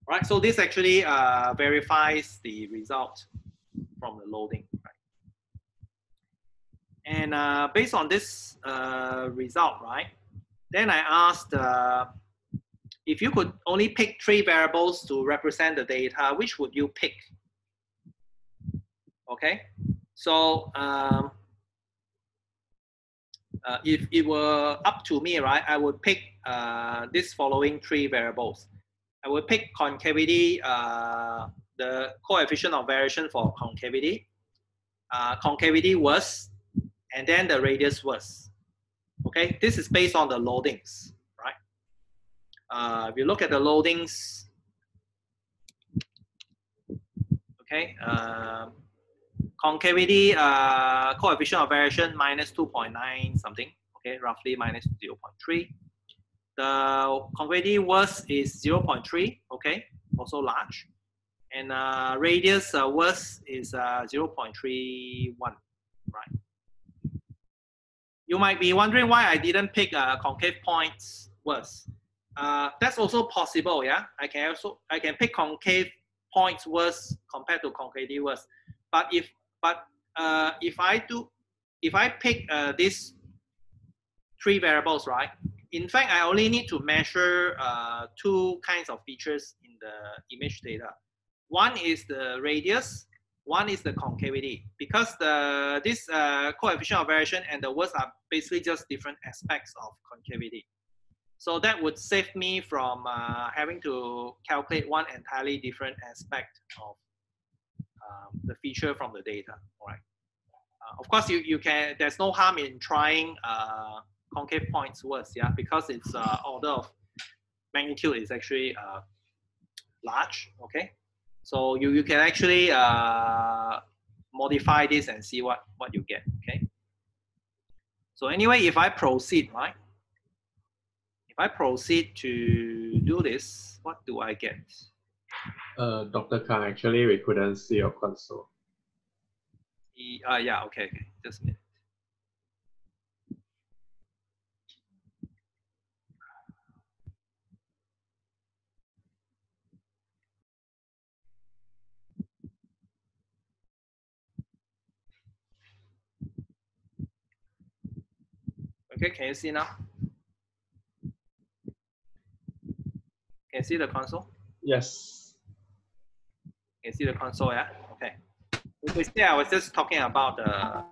All right, so this actually uh, verifies the result from the loading. Right? And uh, based on this uh, result, right, then I asked uh, if you could only pick three variables to represent the data, which would you pick? Okay, so um, uh, if it were up to me, right, I would pick uh, this following three variables. I will pick concavity, uh, the coefficient of variation for concavity, uh, concavity worst, and then the radius worst. Okay, this is based on the loadings, right? Uh, if you look at the loadings, okay, um, concavity uh, coefficient of variation minus 2.9 something, okay, roughly minus 0.3. The concavity worst is 0.3, okay, also large. And uh, radius uh, worst is uh, 0.31, right? You might be wondering why I didn't pick uh, concave points worst. Uh, that's also possible, yeah. I can also I can pick concave points worst compared to concavity worst. But if but uh, if I do, if I pick uh, these three variables, right? In fact, I only need to measure uh, two kinds of features in the image data. One is the radius, one is the concavity. Because the this uh, coefficient of variation and the words are basically just different aspects of concavity. So that would save me from uh, having to calculate one entirely different aspect of um, the feature from the data, right? Uh, of course, you, you can, there's no harm in trying uh, concave points worst, yeah, because its uh, order of magnitude is actually uh, large, okay? So you, you can actually uh, modify this and see what, what you get, okay? So anyway, if I proceed, right? If I proceed to do this, what do I get? Uh, Dr. Khang, actually, we couldn't see your console. Uh, yeah, okay, okay, just a minute. Okay, can you see now? Can you see the console? Yes. Can you see the console, yeah? Okay. Basically, I was just talking about the uh,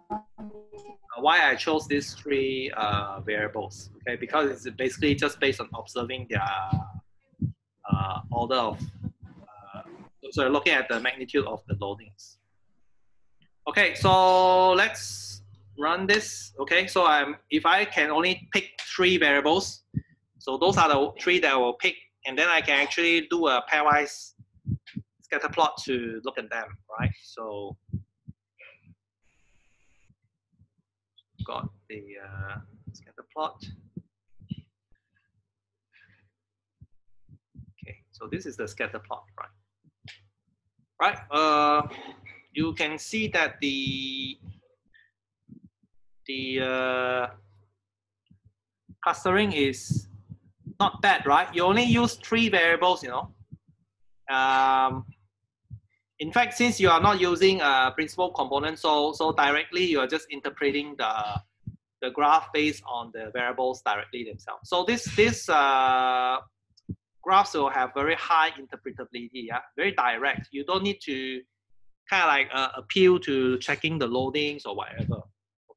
why I chose these three uh, variables. Okay, because it's basically just based on observing their uh, order of. Uh, so looking at the magnitude of the loadings. Okay, so let's run this. Okay, so I'm if I can only pick three variables, so those are the three that I will pick, and then I can actually do a pairwise scatter plot to look at them, right? So got the uh, scatter plot. Okay, so this is the scatter plot, right? Right, uh, you can see that the the uh, clustering is not bad, right? You only use three variables, you know. Um, in fact, since you are not using a principal component, so so directly you are just interpreting the the graph based on the variables directly themselves. So this this uh, graphs will have very high interpretability, yeah, very direct. You don't need to kind of like uh, appeal to checking the loadings or whatever.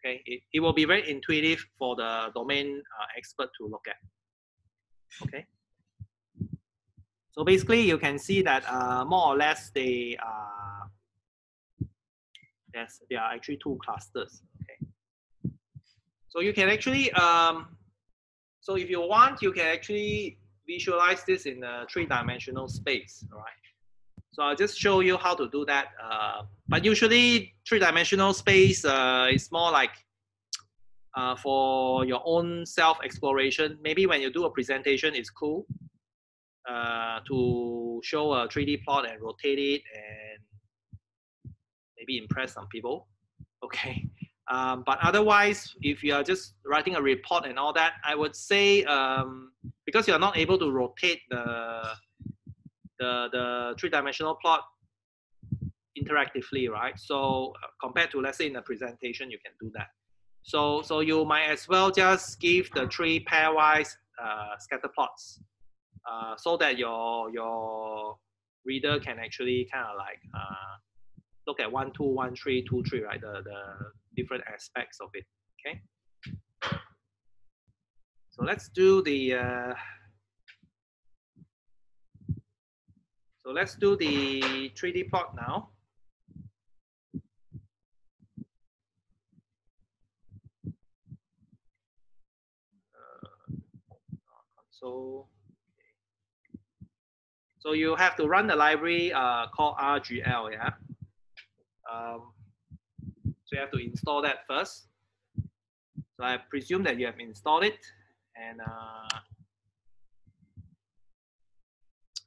Okay, it, it will be very intuitive for the domain uh, expert to look at. Okay. So basically, you can see that uh, more or less they are yes, there are actually two clusters. Okay. So you can actually um, so if you want, you can actually visualize this in a three-dimensional space. Right. So I'll just show you how to do that. Uh, but usually three-dimensional space uh, is more like uh, for your own self-exploration. Maybe when you do a presentation, it's cool uh, to show a 3D plot and rotate it and maybe impress some people. Okay. Um, but otherwise, if you are just writing a report and all that, I would say um, because you are not able to rotate the the, the three-dimensional plot interactively, right? So uh, compared to let's say in a presentation, you can do that. So so you might as well just give the three pairwise uh, scatter plots, uh, so that your your reader can actually kind of like uh, look at one two one three two three, right? The the different aspects of it. Okay. So let's do the uh, So let's do the 3D plot now. Uh, console. So you have to run the library uh, called RGL, yeah? Um, so you have to install that first. So I presume that you have installed it and uh,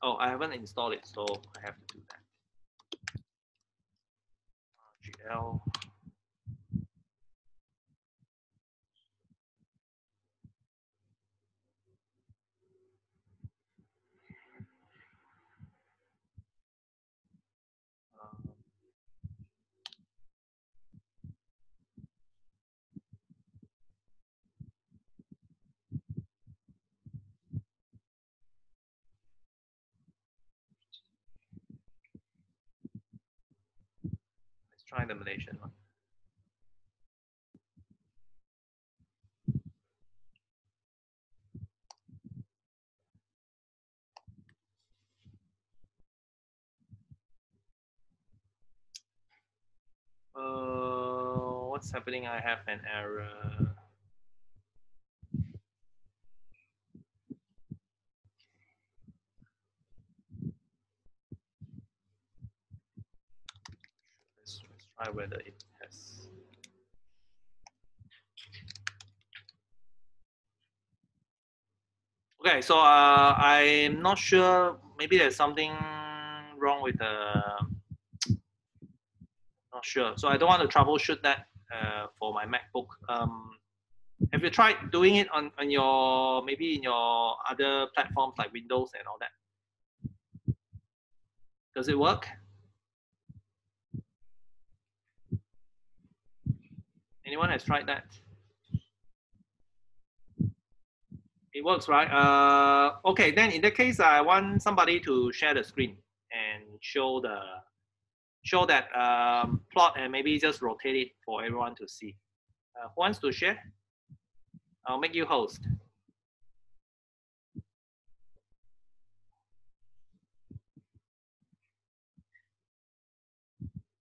Oh, I haven't installed it, so I have to do that. RGL. Um, Let's the Malaysian one. Uh, what's happening? I have an error. Let's, let's try whether it has. Okay, so uh, I'm not sure. Maybe there's something wrong with the. Not sure. So I don't want to troubleshoot that uh, for my MacBook. Um, have you tried doing it on, on your maybe in your other platforms like Windows and all that? Does it work? Anyone has tried that? It works, right? Uh, okay, then in that case, I want somebody to share the screen and show the show that um, plot and maybe just rotate it for everyone to see. Uh, who wants to share? I'll make you host.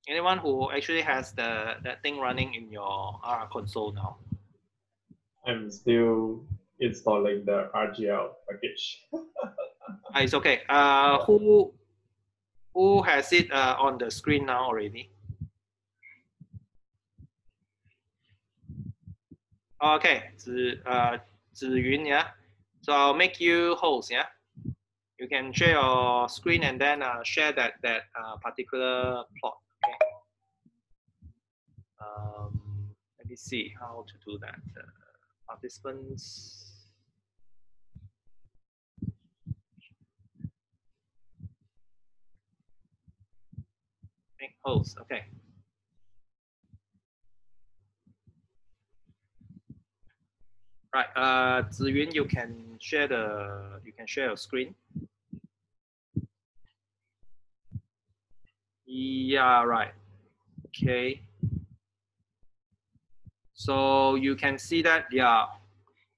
Anyone who actually has the that thing running in your R console now? I'm still installing the RGL package. Ah, it's okay. Uh, who who has it uh, on the screen now already? Okay, Zi, uh, Ziyun, yeah. So I'll make you host, yeah. You can share your screen and then uh, share that that uh, particular plot. Um, let me see how to do that. Uh, participants. Make host. Okay. Right. Uh, Ziyun, you can share the you can share your screen. Yeah, right. Okay. So you can see that, yeah.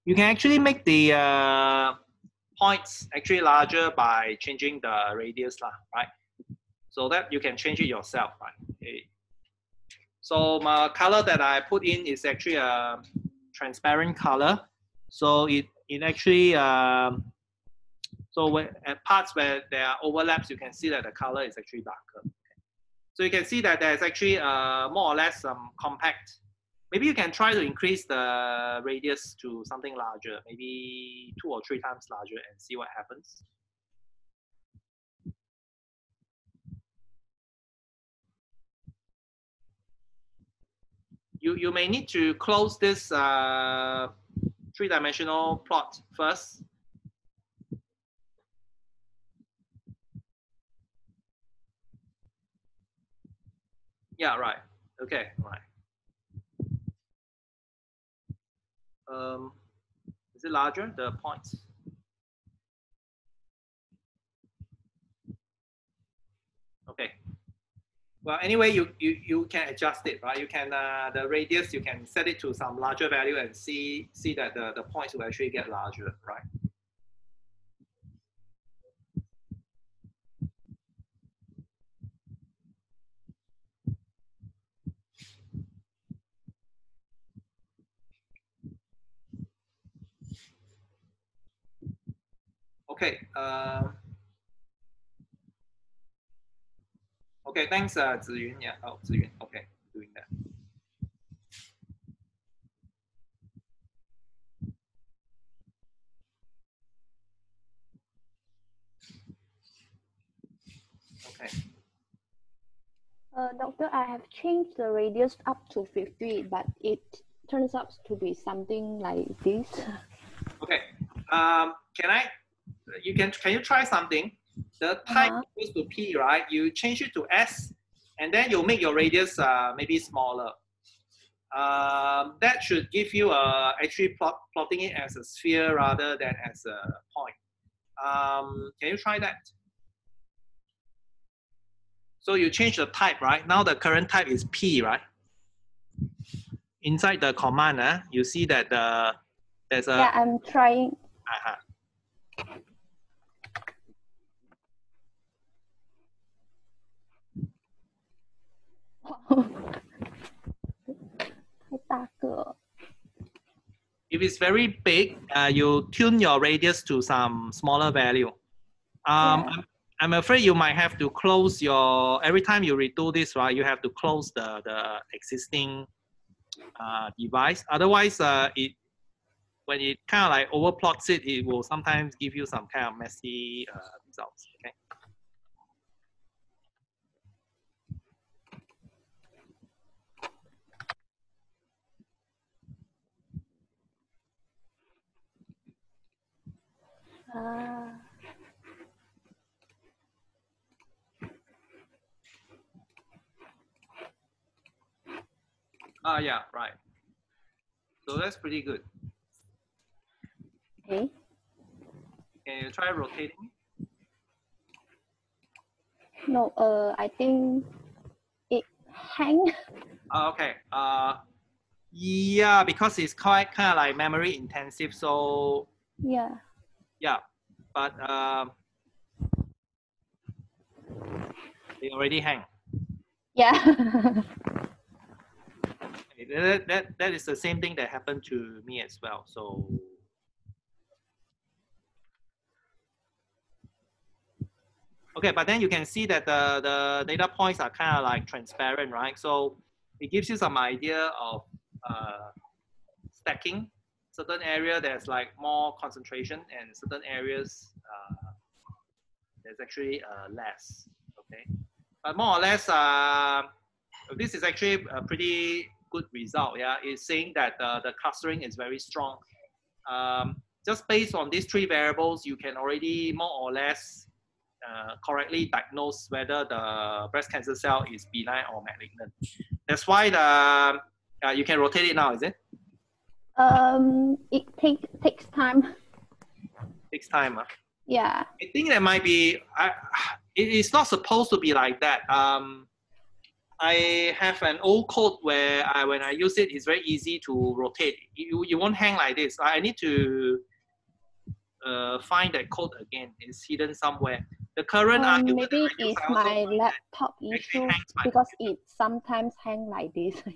You can actually make the uh, points actually larger by changing the radius, right? So that you can change it yourself, right? Okay. So my color that I put in is actually a transparent color. So it, it actually, um, so when, at parts where there are overlaps, you can see that the color is actually darker. So you can see that there's actually uh, more or less um, compact. Maybe you can try to increase the radius to something larger, maybe two or three times larger and see what happens. You, you may need to close this uh, three-dimensional plot first. Yeah, right. Okay, right. Um, is it larger, the points? Okay. Well, anyway, you, you, you can adjust it, right? You can, uh, the radius, you can set it to some larger value and see, see that the, the points will actually get larger, right? Okay. Uh, okay. Thanks, uh, Ziyun. Yeah. Oh, Ziyun. Okay, doing that. Okay. Uh, doctor, I have changed the radius up to 50, but it turns out to be something like this. Okay. Um, can I? You can. Can you try something? The type Uh-huh. goes to P, right? You change it to S, and then you make your radius uh, maybe smaller. Um, that should give you uh, actually plot, plotting it as a sphere rather than as a point. Um, can you try that? So you change the type, right? Now the current type is P, right? Inside the command, uh, you see that the there's a yeah, I'm trying. uh-huh. 太大个。 If it's very big, uh, you tune your radius to some smaller value. Um, Yeah. I'm, I'm afraid you might have to close your, every time you redo this, right, you have to close the, the existing uh, device. Otherwise, uh, it when it kind of like overplots it, it will sometimes give you some kind of messy uh, results. Ah, Ah, yeah, right. So that's pretty good. okay. Can you try rotating? No, uh, I think it hang. Uh, okay. Uh, yeah, because it's quite kind of like memory intensive. So Yeah. Yeah, but um, they already hang. Yeah. That, that that is the same thing that happened to me as well. So okay, but then you can see that the the data points are kind of like transparent, right? So it gives you some idea of uh, stacking. Certain area there's like more concentration, and certain areas uh, there's actually uh, less. Okay, but more or less, uh, this is actually a pretty good result. Yeah, it's saying that uh, the clustering is very strong. Um, just based on these three variables, you can already more or less uh, correctly diagnose whether the breast cancer cell is benign or malignant. That's why the uh, you can rotate it now, is it? Um, it take takes time. Takes time. Yeah. I think that might be. I, it is not supposed to be like that. Um, I have an old code where I, when I use it, it's very easy to rotate. You, you won't hang like this. I need to uh, find that code again. It's hidden somewhere. The current Um, argument maybe that I use, it's my laptop issue because it sometimes hang like this.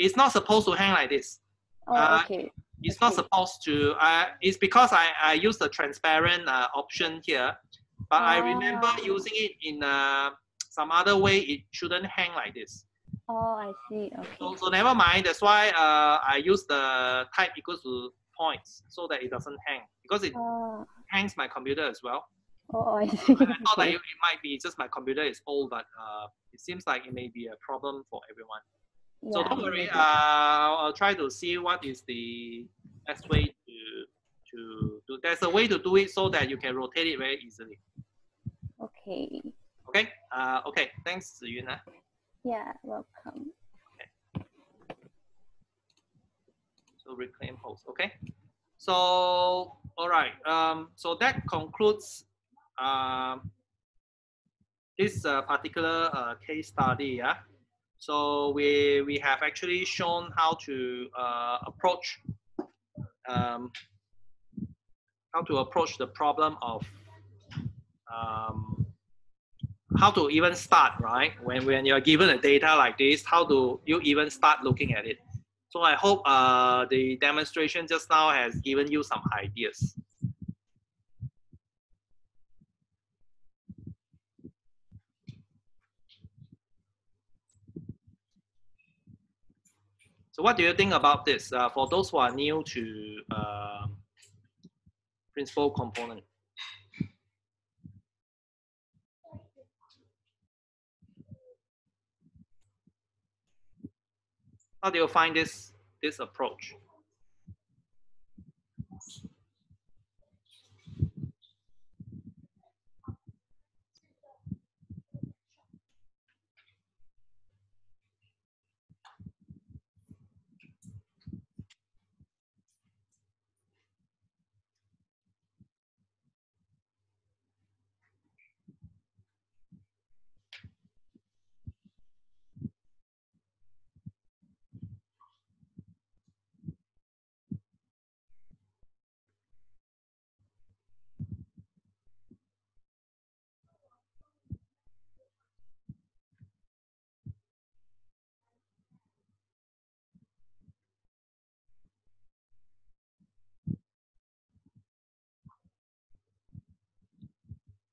It's not supposed to hang like this. Oh, Uh, okay. It's not supposed to. Uh, it's because I, I use the transparent uh, option here, but I remember Ah. using it in uh, some other way. It shouldn't hang like this. Oh, I see. Okay. So, so never mind. That's why uh, I use the type equals to points so that it doesn't hang because it Uh, hangs my computer as well. oh, I see. I thought that it, it might be just my computer is old, but uh, it seems like it may be a problem for everyone. So don't worry. Uh, I'll, I'll try to see what is the best way to to do. There's a way to do it so that you can rotate it very easily. Okay. Okay. Uh, okay. Thanks, Yun. ah. Yeah, welcome. So reclaim host. Okay. So all right. Um, so that concludes um, this uh, particular uh, case study. Yeah. So we we have actually shown how to uh, approach um, how to approach the problem of um, how to even start right? When when you're given a data like this how do you even start looking at it? So i hope uh, the demonstration just now has given you some ideas so what do you think about this uh, for those who are new to um principal component? How do you find this this approach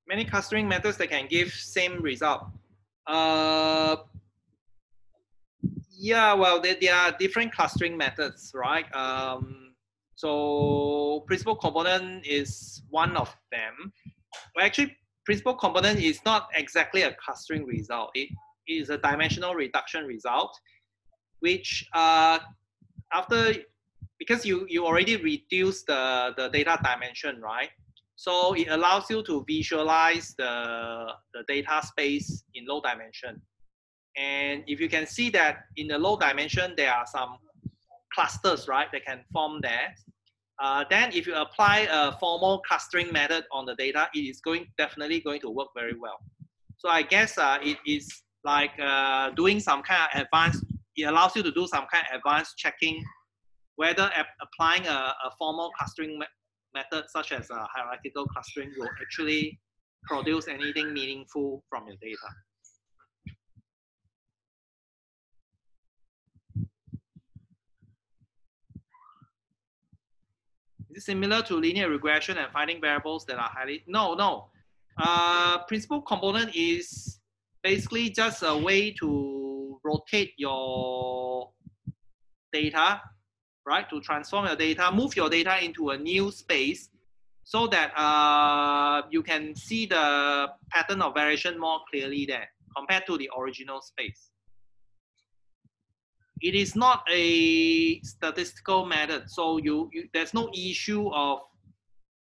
many clustering methods that can give same result. Uh, yeah, well, there, there are different clustering methods, right? Um, so principal component is one of them. Well, actually, principal component is not exactly a clustering result. It is a dimensional reduction result, which uh, after because you you already reduce the the data dimension, right? So it allows you to visualize the, the data space in low dimension. And if you can see that in the low dimension, there are some clusters, right, that can form there. Uh, then if you apply a formal clustering method on the data, it is going definitely going to work very well. So I guess uh, it is like uh, doing some kind of advanced, it allows you to do some kind of advanced checking whether ap- applying a, a formal clustering me- method such as uh, hierarchical clustering will actually produce anything meaningful from your data. Is it similar to linear regression and finding variables that are highly? No, no. Uh, principal component is basically just a way to rotate your data right? To transform your data, move your data into a new space so that uh, you can see the pattern of variation more clearly there compared to the original space. It is not a statistical method, so you, you there's no issue of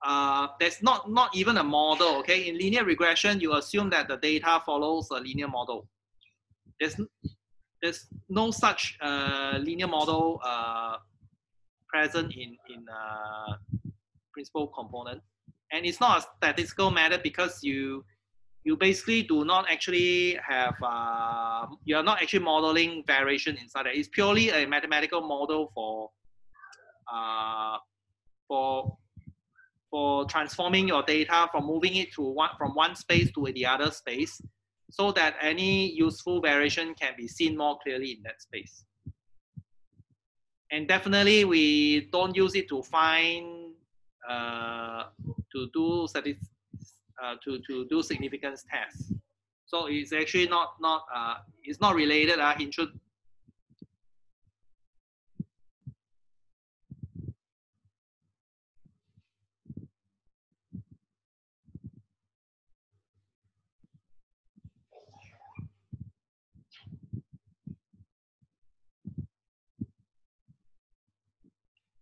uh, there's not not even a model. Okay, in linear regression, you assume that the data follows a linear model. There's there's no such uh, linear model uh, present in in uh, principal component, and it's not a statistical method because you you basically do not actually have, uh, you are not actually modeling variation inside it. It's purely a mathematical model for, uh, for, for transforming your data from moving it to one, from one space to the other space so that any useful variation can be seen more clearly in that space. And definitely we don't use it to find, uh, to do statistics uh, to, to do significance tests. So it's actually not, not uh, it's not related. Uh, intro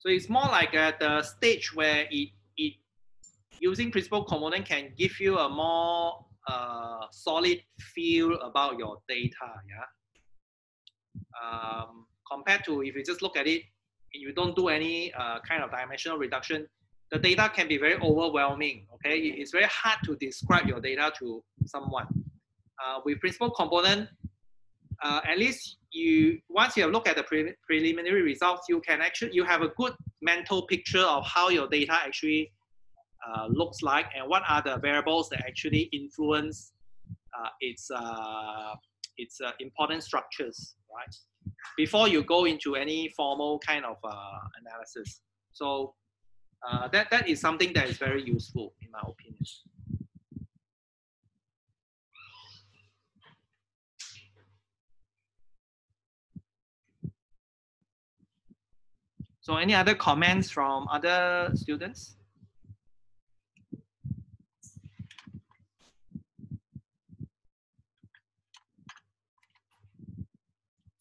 So it's more like at the stage where it it using principal component can give you a more uh, solid feel about your data. Yeah. Um, compared to if you just look at it, you don't do any uh, kind of dimensional reduction, the data can be very overwhelming. Okay, it's very hard to describe your data to someone. Uh, with principal component, uh, at least you once you have looked at the pre preliminary results, you can actually you have a good mental picture of how your data actually uh, looks like and what are the variables that actually influence uh, its uh, its uh, important structures, right? Before you go into any formal kind of uh, analysis. So that, that is something that is very useful in my opinion. So any other comments from other students?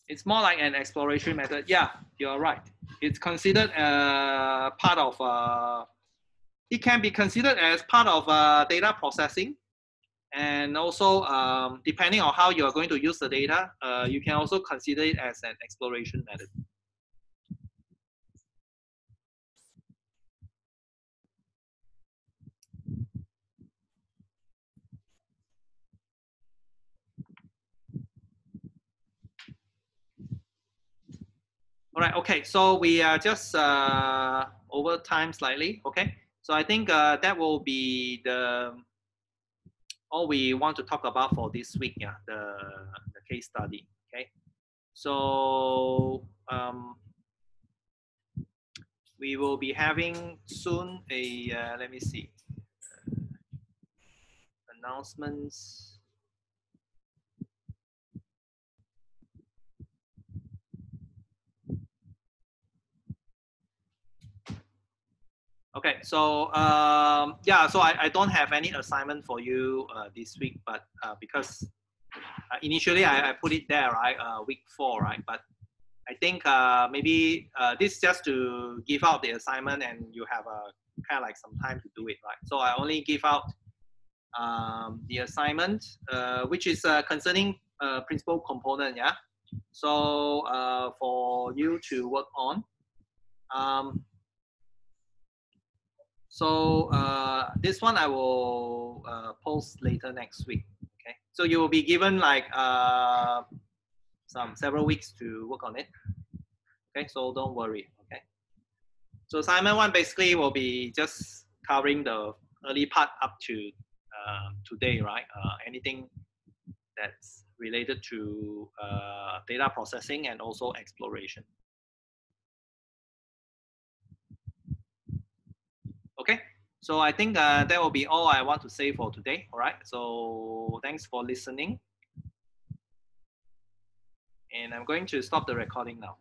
it's more like an exploratory method. Yeah, you're right. It's considered uh, part of, uh, it can be considered as part of uh, data processing. And also, um, depending on how you're going to use the data, uh, you can also consider it as an exploration method. All right, okay, so we are just uh, over time slightly, okay? So I think uh, that will be the all we want to talk about for this week, yeah, the, the case study, okay? So um, we will be having soon a, uh, let me see, announcements. Okay, so um, yeah, so I, I don't have any assignment for you uh, this week, but uh, because uh, initially I, I put it there, right, uh, week four, right? But I think uh, maybe uh, this just to give out the assignment and you have a kind of like some time to do it, right? So I only give out um, the assignment, which is concerning principal component, yeah? So for you to work on. Um, so uh, this one I will uh, post later next week. Okay. So you will be given like uh, some several weeks to work on it. Okay. So don't worry. Okay. So assignment one basically will be just covering the early part up to uh, today, right? Uh, anything that's related to uh, data processing and also exploration. Okay, so I think uh, that will be all I want to say for today. All right, so thanks for listening. And I'm going to stop the recording now.